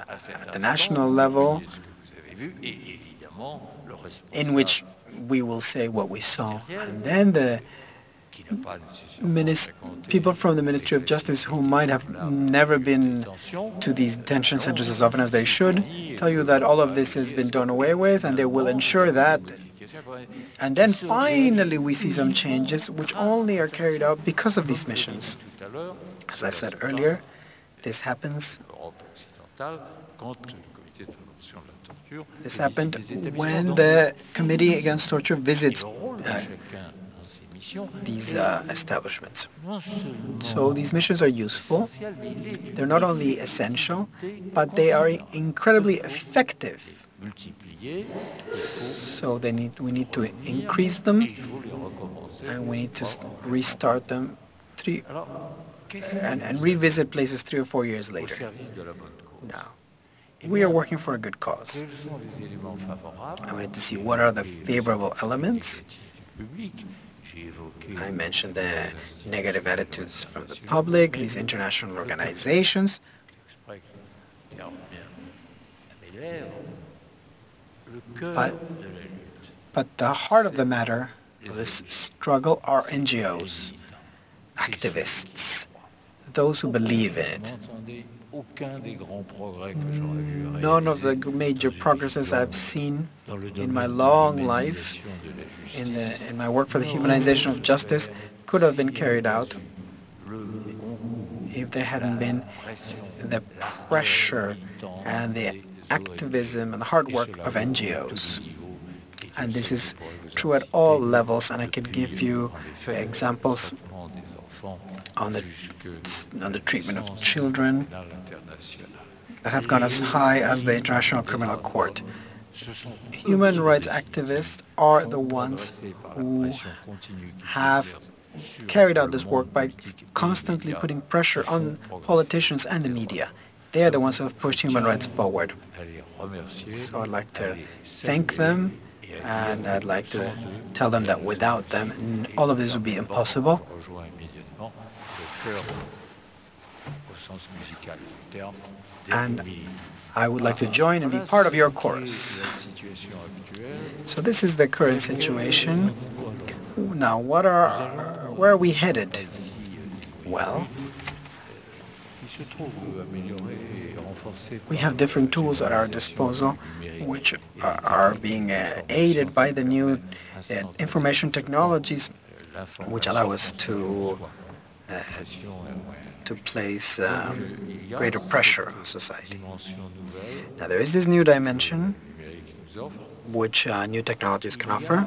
at the national level in which we will say what we saw. And then the people from the Ministry of Justice who might have never been to these detention centers as often as they should tell you that all of this has been done away with and they will ensure that. And then finally we see some changes which only are carried out because of these missions. As I said earlier, this happens this happened when the Committee Against Torture visits uh, these uh, establishments. So these missions are useful. They're not only essential, but they are incredibly effective. So they need, we need to increase them, and we need to restart them three, and, and revisit places three or four years later. Now, we are working for a good cause. I wanted to see what are the favorable elements. I mentioned the negative attitudes from the public, these international organizations. But, but the heart of the matter of this struggle are NGOs, activists, those who believe in it. None of the major progresses I've seen in my long life, in, the, in my work for the humanization of justice, could have been carried out if there hadn't been the pressure and the activism and the hard work of NGOs. And this is true at all levels, and I can give you examples on the, on the treatment of children that have gone as high as the International Criminal Court. Human rights activists are the ones who have carried out this work by constantly putting pressure on politicians and the media. They are the ones who have pushed human rights forward. So I'd like to thank them and I'd like to tell them that without them, all of this would be impossible. And I would like to join and be part of your chorus. So this is the current situation. Now, what are, where are we headed? Well, we have different tools at our disposal which are being uh, aided by the new uh, information technologies which allow us to to place um, greater pressure on society. Now there is this new dimension which uh, new technologies can offer.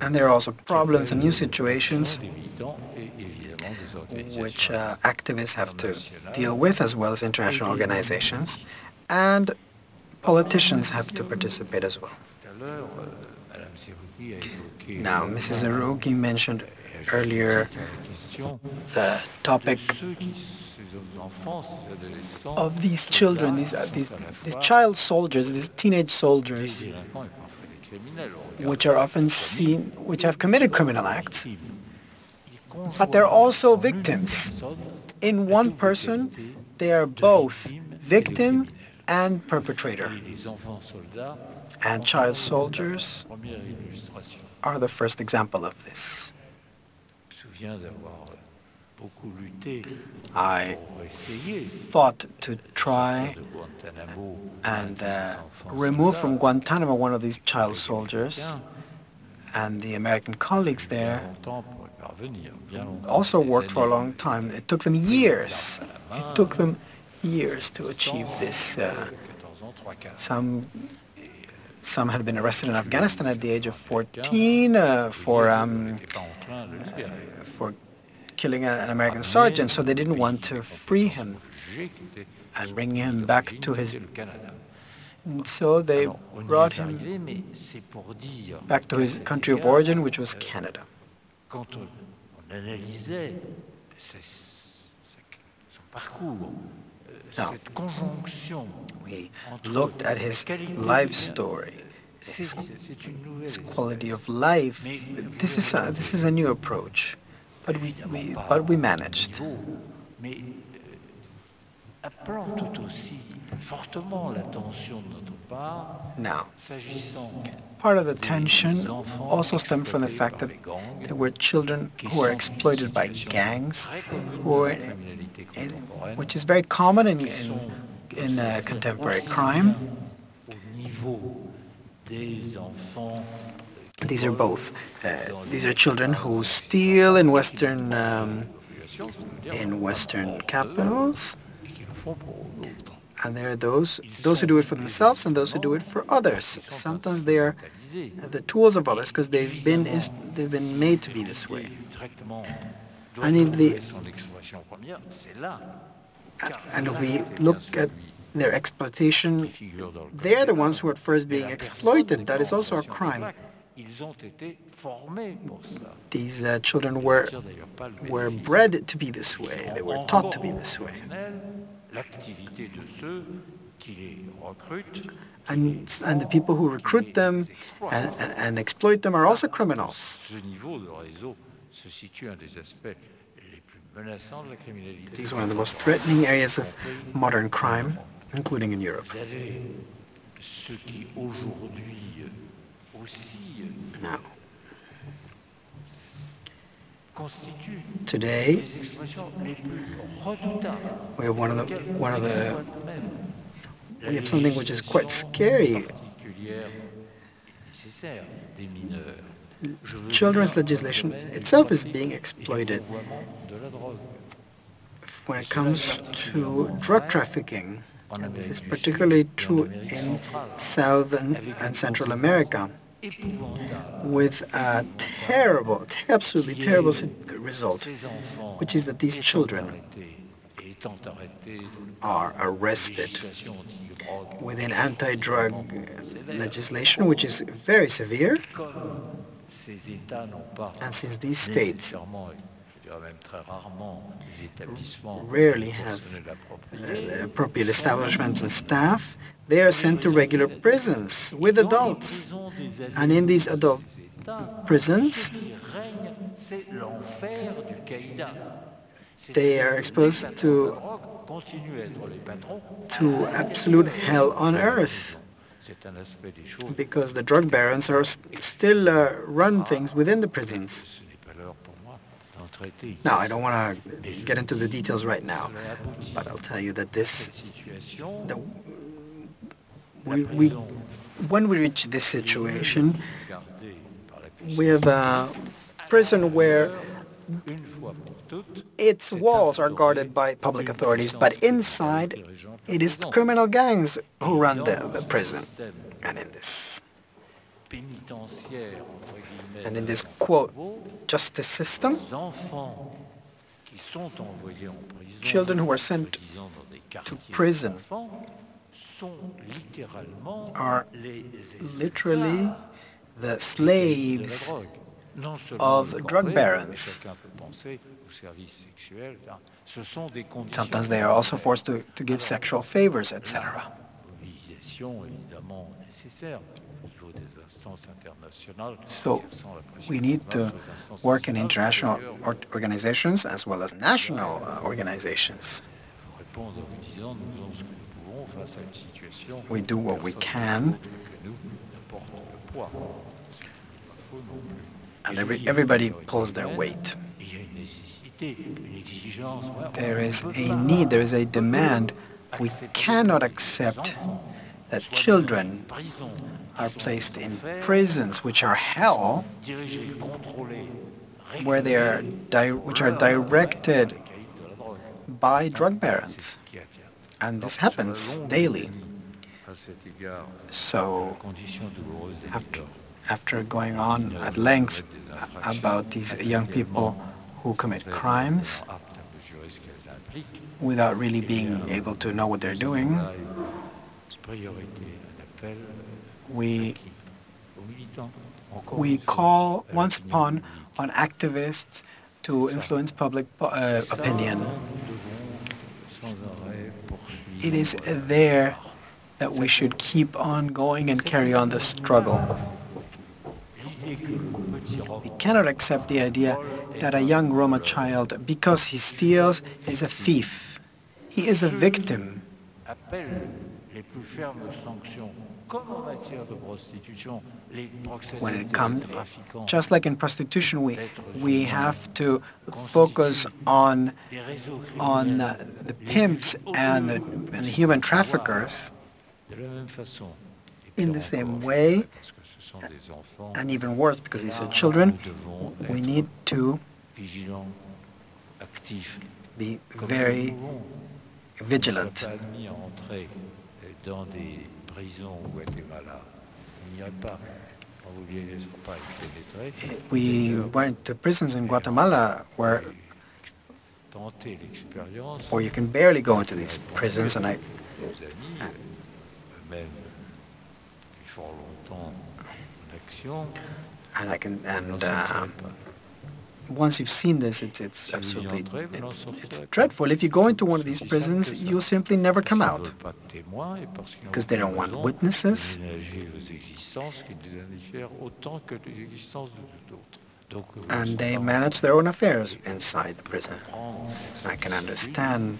And there are also problems and new situations which uh, activists have to deal with as well as international organizations and politicians have to participate as well. Now, Mrs. Zerrougui mentioned earlier the topic of these children, these, uh, these, these child soldiers, these teenage soldiers, which are often seen, which have committed criminal acts, but they're also victims. In one person, they are both victim and perpetrator. And child soldiers are the first example of this. I fought to try and uh, remove from Guantanamo one of these child soldiers, and the American colleagues there also worked for a long time. It took them years. It took them years to achieve this. Uh, some some had been arrested in Afghanistan at the age of 14 uh, for um, for killing an American sergeant, so they didn't want to free him and bring him back to his. And so they brought him back to his country of origin, which was Canada. Now, we looked at his life story, his, his quality of life. This is a, this is a new approach, but we, we but we managed. Now, part of the tension also stemmed from the fact that there were children who were exploited by gangs, were in, which is very common in, in, in uh, contemporary crime. These are both. Uh, these are children who steal in Western um, in Western capitals, and there are those those who do it for themselves and those who do it for others. Sometimes they are the tools of others because they've been they've been made to be this way. The and if we look at their exploitation, they're the ones who are first being exploited. That is also a crime. These uh, children were, were bred to be this way. They were taught to be this way. And, and the people who recruit them and, and, exploit them are also criminals. These are one of the most threatening areas of modern crime, including in Europe. Now, today, we have one of the one of the we have something which is quite scary. Children's legislation itself is being exploited when it comes to drug trafficking. And this is particularly true in South and, and Central America with a terrible, absolutely terrible result, which is that these children are arrested within anti-drug legislation, which is very severe. And since these states rarely have uh, appropriate establishments and staff, they are sent to regular prisons with adults. And in these adult prisons, they are exposed to, to absolute hell on earth because the drug barons are st still uh, run things within the prisons. Now, I don't want to get into the details right now, but I'll tell you that this, the, we, we, when we reach this situation, we have a prison where its walls are guarded by public authorities, but inside it is the criminal gangs who run the, the prison. And in this and in this quote justice system, children who are sent to prison are literally the slaves of drug barons. Sometimes they are also forced to, to give sexual favors, etc. So we need to work in international organizations as well as national uh, organizations. We do what we can. And every, everybody pulls their weight. There is a need, there is a demand. We cannot accept that children are placed in prisons, which are hell, where they are which are directed by drug barons. And this happens daily. So, after, after going on at length about these young people who commit crimes without really being able to know what they're doing, we, we call once upon on activists to influence public uh, opinion. It is there that we should keep on going and carry on the struggle. We cannot accept the idea that a young Roma child, because he steals, is a thief. He is a victim. When it comes, just like in prostitution, we we have to focus on on uh, the pimps and the, and the human traffickers. In the same way, and even worse, because these are children, we need to be very vigilant We went to prisons in Guatemala where, where you can barely go into these prisons, and I. And I can and uh, once you've seen this, it's, it's absolutely it's, it's dreadful. If you go into one of these prisons, you'll simply never come out because they don't want witnesses. And they manage their own affairs inside the prison. I can understand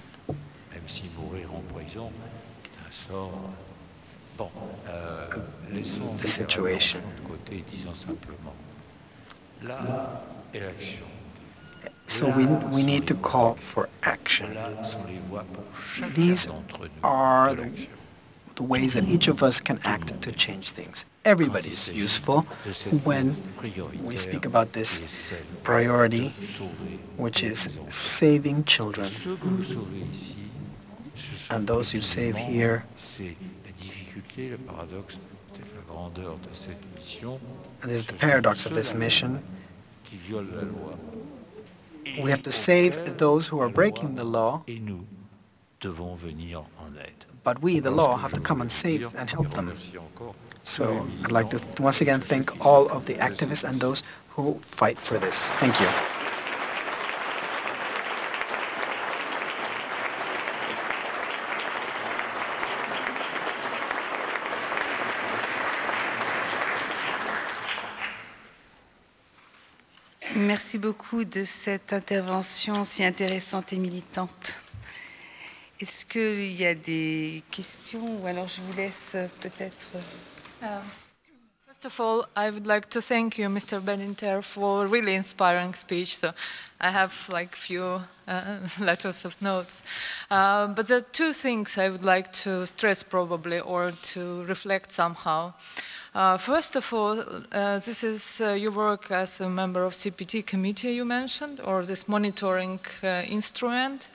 the situation. So we, we need to call for action. These are the, the ways that each of us can act to change things. Everybody's useful when we speak about this priority, which is saving children. And those you save here, and this is the paradox of this mission, we have to save those who are breaking the law, but we, the law, have to come and save and help them. So I'd like to once again thank all of the activists and those who fight for this. Thank you. Merci beaucoup de cette intervention si intéressante et militante. Est-ce qu'il y a des questions ou alors je vous laisse peut-être. Uh, first of all, I would like to thank you, Mr. Beninter, for a really inspiring speech. So I have like few uh, letters of notes. Uh, but there are two things I would like to stress probably or to reflect somehow. Uh, first of all, uh, this is uh, your work as a member of CPT committee you mentioned, or this monitoring uh, instrument.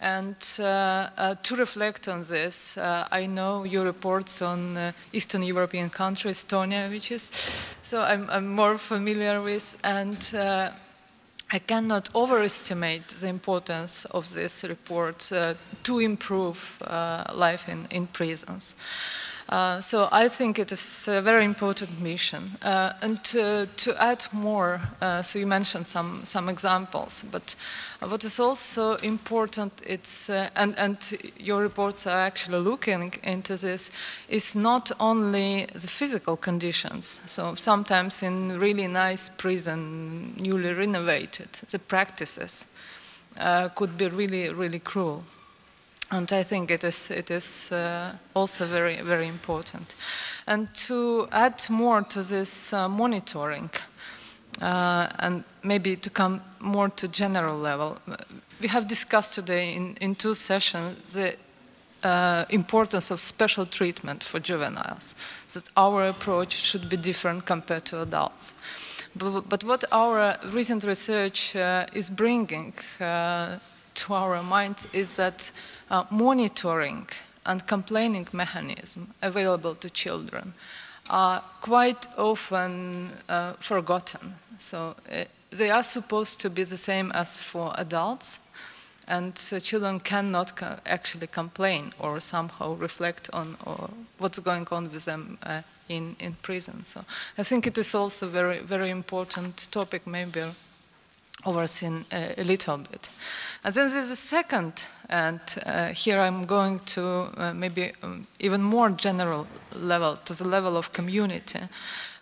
And uh, uh, to reflect on this, I know your reports on Eastern European countries, Estonia, which is, so I'm, I'm more familiar with, and I cannot overestimate the importance of this report to improve life in, in prisons. Uh, so I think it is a very important mission. Uh, and to, to, add more, uh, so you mentioned some, some examples, but what is also important, it's, uh, and, and your reports are actually looking into this, is not only the physical conditions. So sometimes in really nice prison, newly renovated, the practices uh, could be really, really cruel. And I think it is, it is uh, also very, very important. And to add more to this uh, monitoring, uh, and maybe to come more to general level, we have discussed today in, in two sessions the uh, importance of special treatment for juveniles, that our approach should be different compared to adults. But, but what our recent research uh, is bringing uh, to our minds is that uh, monitoring and complaining mechanism available to children are quite often uh, forgotten. So uh, they are supposed to be the same as for adults, and uh, children cannot co actually complain or somehow reflect on what's going on with them uh, in, in prison. So I think it is also very, very important topic, maybe overseen a, a little bit. And then there's a second, and uh, here I'm going to uh, maybe um, even more general level, to the level of community.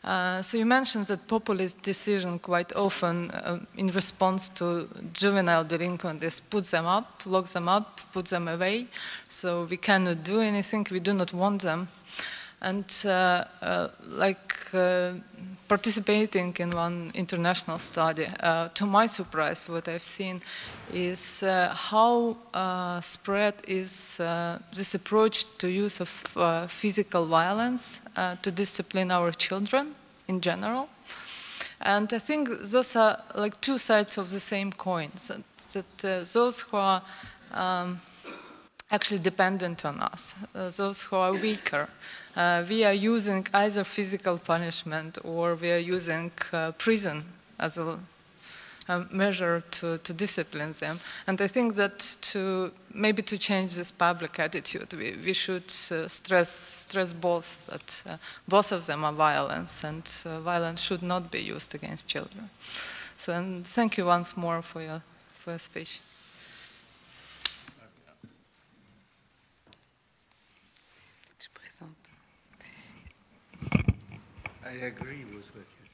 Uh, so you mentioned that populist decision quite often uh, in response to juvenile delinquents put them up, lock them up, put them away. So we cannot do anything, we do not want them. And uh, uh, like uh, participating in one international study, to my surprise, what I've seen is how spread is this approach to use of physical violence to discipline our children in general. And I think those are like two sides of the same coin. That, that uh, those who are um, actually dependent on us, uh, those who are weaker, uh, we are using either physical punishment or we are using uh, prison as a, a measure to, to, discipline them. And I think that to maybe to change this public attitude, we, we should uh, stress, stress both, that uh, both of them are violence and uh, violence should not be used against children. So and thank you once more for your, for your speech. I agree with what you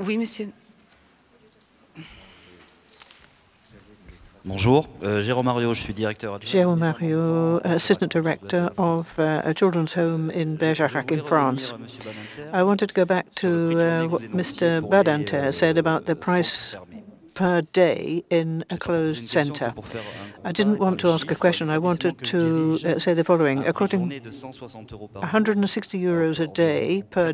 Oui, monsieur. Bonjour, uh, Jérôme Mario, je suis directeur Jérôme Mario, Assistant Director of uh, a children's home in Bergerac in France. I wanted to go back to uh, what Mr. Badinter said about the price per day in a closed center. I didn't want to ask a question. I wanted to uh, say the following. According 160 euros a day per,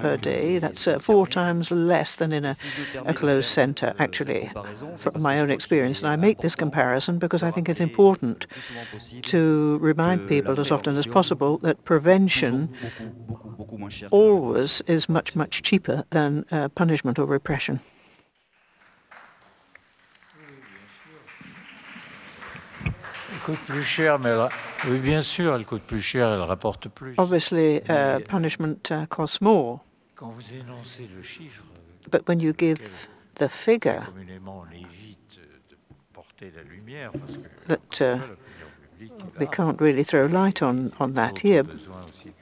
per day, that's uh, four times less than in a, a closed center, actually, from my own experience. And I make this comparison because I think it's important to remind people as often as possible that prevention always is much, much cheaper than uh, punishment or repression. Coûte plus cher, mais elle, oui, bien sûr, elle coûte plus cher, elle rapporte plus. Obviously, uh, punishment uh, costs more. Quand vous énoncez le chiffre, but when you give the figure that uh, we can't really throw light on, on that here.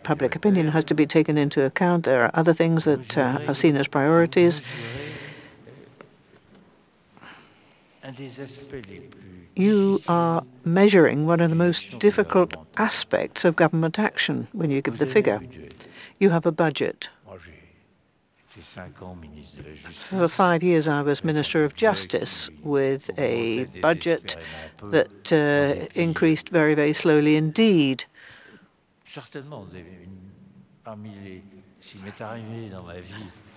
Public opinion has to be taken into account. There are other things that uh, are seen as priorities you are measuring one of the most difficult aspects of government action when you give the figure. You have a budget. For five years, I was Minister of Justice with a budget that uh, increased very, very slowly indeed.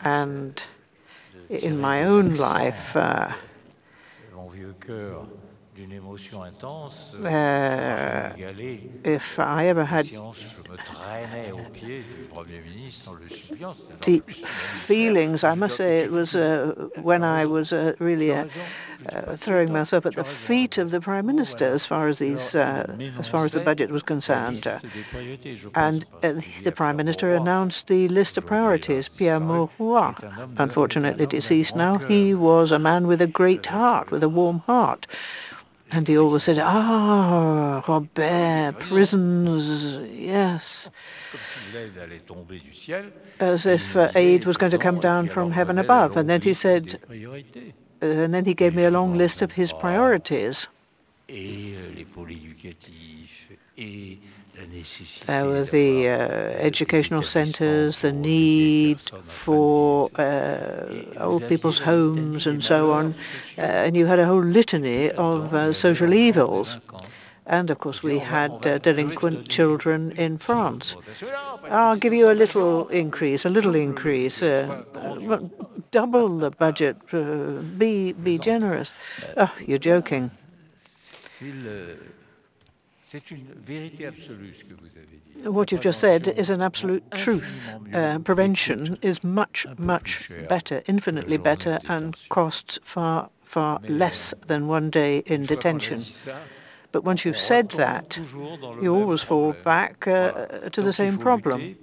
And in my own life, uh, mon vieux cœur. Uh, if I ever had deep feelings, I must say it was uh, when I was uh, really uh, uh, throwing myself at the feet of the Prime Minister as far as these, uh, as far as the budget was concerned. and the Prime Minister announced the list of priorities. Pierre Mauroy, unfortunately deceased now, he was a man with a great heart, with a warm heart And he always said, ah, Robert, prisons, yes. As if uh, aid was going to come down from heaven above. And then he said, uh, and then he gave me a long list of his priorities. There were the uh, educational centres, the need for uh, old people's homes and so on. Uh, and you had a whole litany of uh, social evils. And of course, we had uh, delinquent children in France. I'll give you a little increase, a little increase, uh, double the budget, be, be generous. Oh, you're joking. What you've just said is an absolute truth. Uh, prevention is much, much better, infinitely better, and costs far, far less than one day in detention. But once you've said that, you always fall back uh, to the same problem.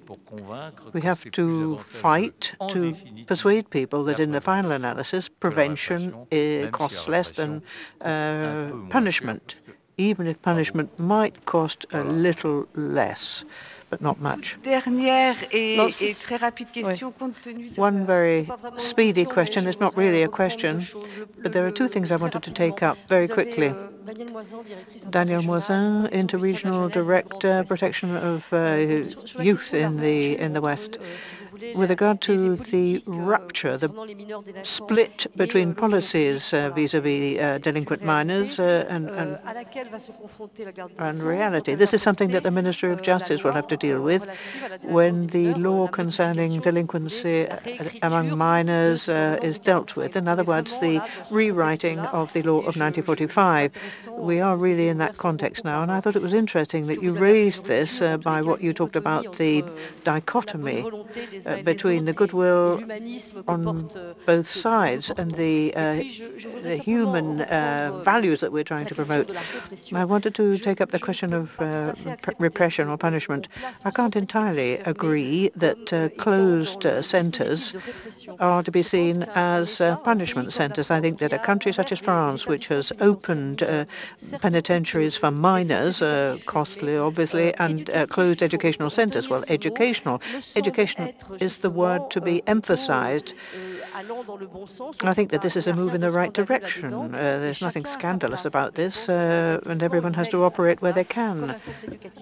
We have to fight to persuade people that in the final analysis, prevention uh, costs less than uh, punishment even if punishment might cost a little less, but not much. One very speedy question. It's not really a question, but there are two things I wanted to take up very quickly. Danielle Moisin, Interregional Director, Protection of uh, Youth in the in the West with regard to the rupture, the split between policies vis-à-vis uh, -vis, uh, delinquent minors uh, and, and, and reality. This is something that the Minister of Justice will have to deal with when the law concerning delinquency among minors uh, is dealt with. In other words, the rewriting of the law of 1945. We are really in that context now, and I thought it was interesting that you raised this uh, by what you talked about the dichotomy uh, between the goodwill on both sides and the, uh, the human uh, values that we're trying to promote. I wanted to take up the question of uh, repression or punishment. I can't entirely agree that uh, closed uh, centres are to be seen as punishment centres. I think that a country such as France, which has opened penitentiaries for minors, costly obviously, and closed educational centres, well, educational, education is the word to be emphasized. I think that this is a move in the right direction. Uh, there's nothing scandalous about this, uh, and everyone has to operate where they can.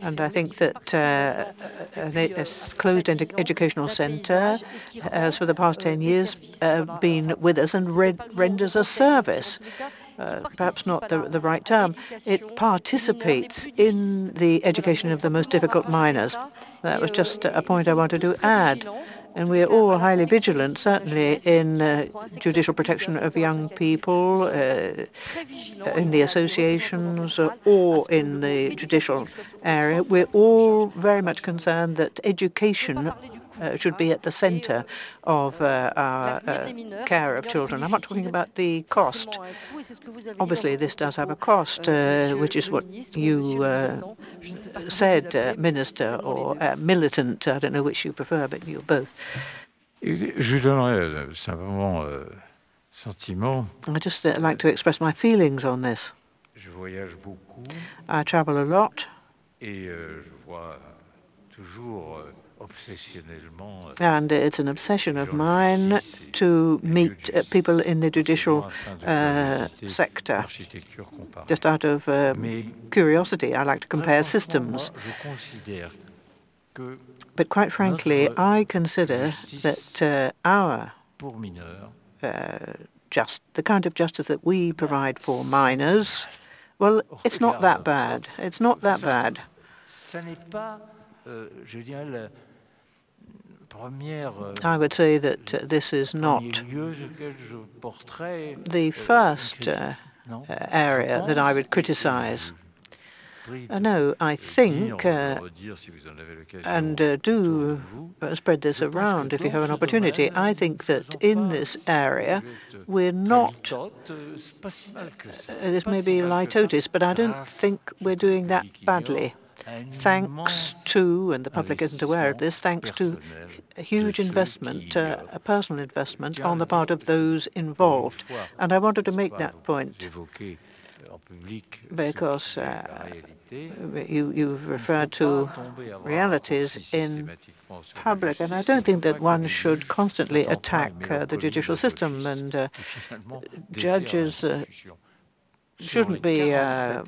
And I think that uh, a closed ed educational centre has, for the past 10 years, uh, been with us and renders a service uh, perhaps not the, the right term, it participates in the education of the most difficult minors. That was just a point I wanted to add. And we are all highly vigilant, certainly in uh, judicial protection of young people, uh, in the associations, uh, or in the judicial area. We're all very much concerned that education uh, should be at the center of uh, our uh, care of children. I'm not talking about the cost. Obviously, this does have a cost, uh, which is what you uh, said, uh, Minister, or militant. I don't know which you prefer, but you're both. Je donnerais simplement sentiment. I just like to express my feelings on this. Je voyage beaucoup. I travel a lot. Et je vois toujours and it's an obsession of mine to meet uh, people in the judicial uh, sector. Just out of uh, curiosity, I like to compare systems. But quite frankly, I consider that uh, our uh, just the kind of justice that we provide for minors, well, it's not that bad. It's not that bad. I would say that uh, this is not the first uh, uh, area that I would criticize. Uh, no, I think, uh, and uh, do spread this around if you have an opportunity, I think that in this area we're not, this may be litotes, but I don't think we're doing that badly thanks to, and the public isn't aware of this, thanks to a huge investment, uh, a personal investment on the part of those involved. And I wanted to make that point. because uh, you, you've referred to realities in public, and I don't think that one should constantly attack uh, the judicial system and uh, judges uh, shouldn't be uh,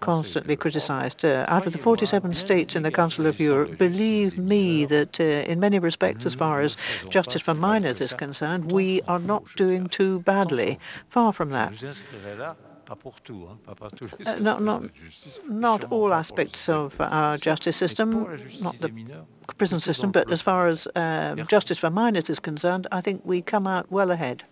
constantly criticized. Uh, out of the 47 states in the Council of Europe, believe me that uh, in many respects, as far as justice for minors is concerned, we are not doing too badly. Far from that. Uh, not, not, not all aspects of our justice system, not the prison system, but as far as um, justice for minors is concerned, I think we come out well ahead.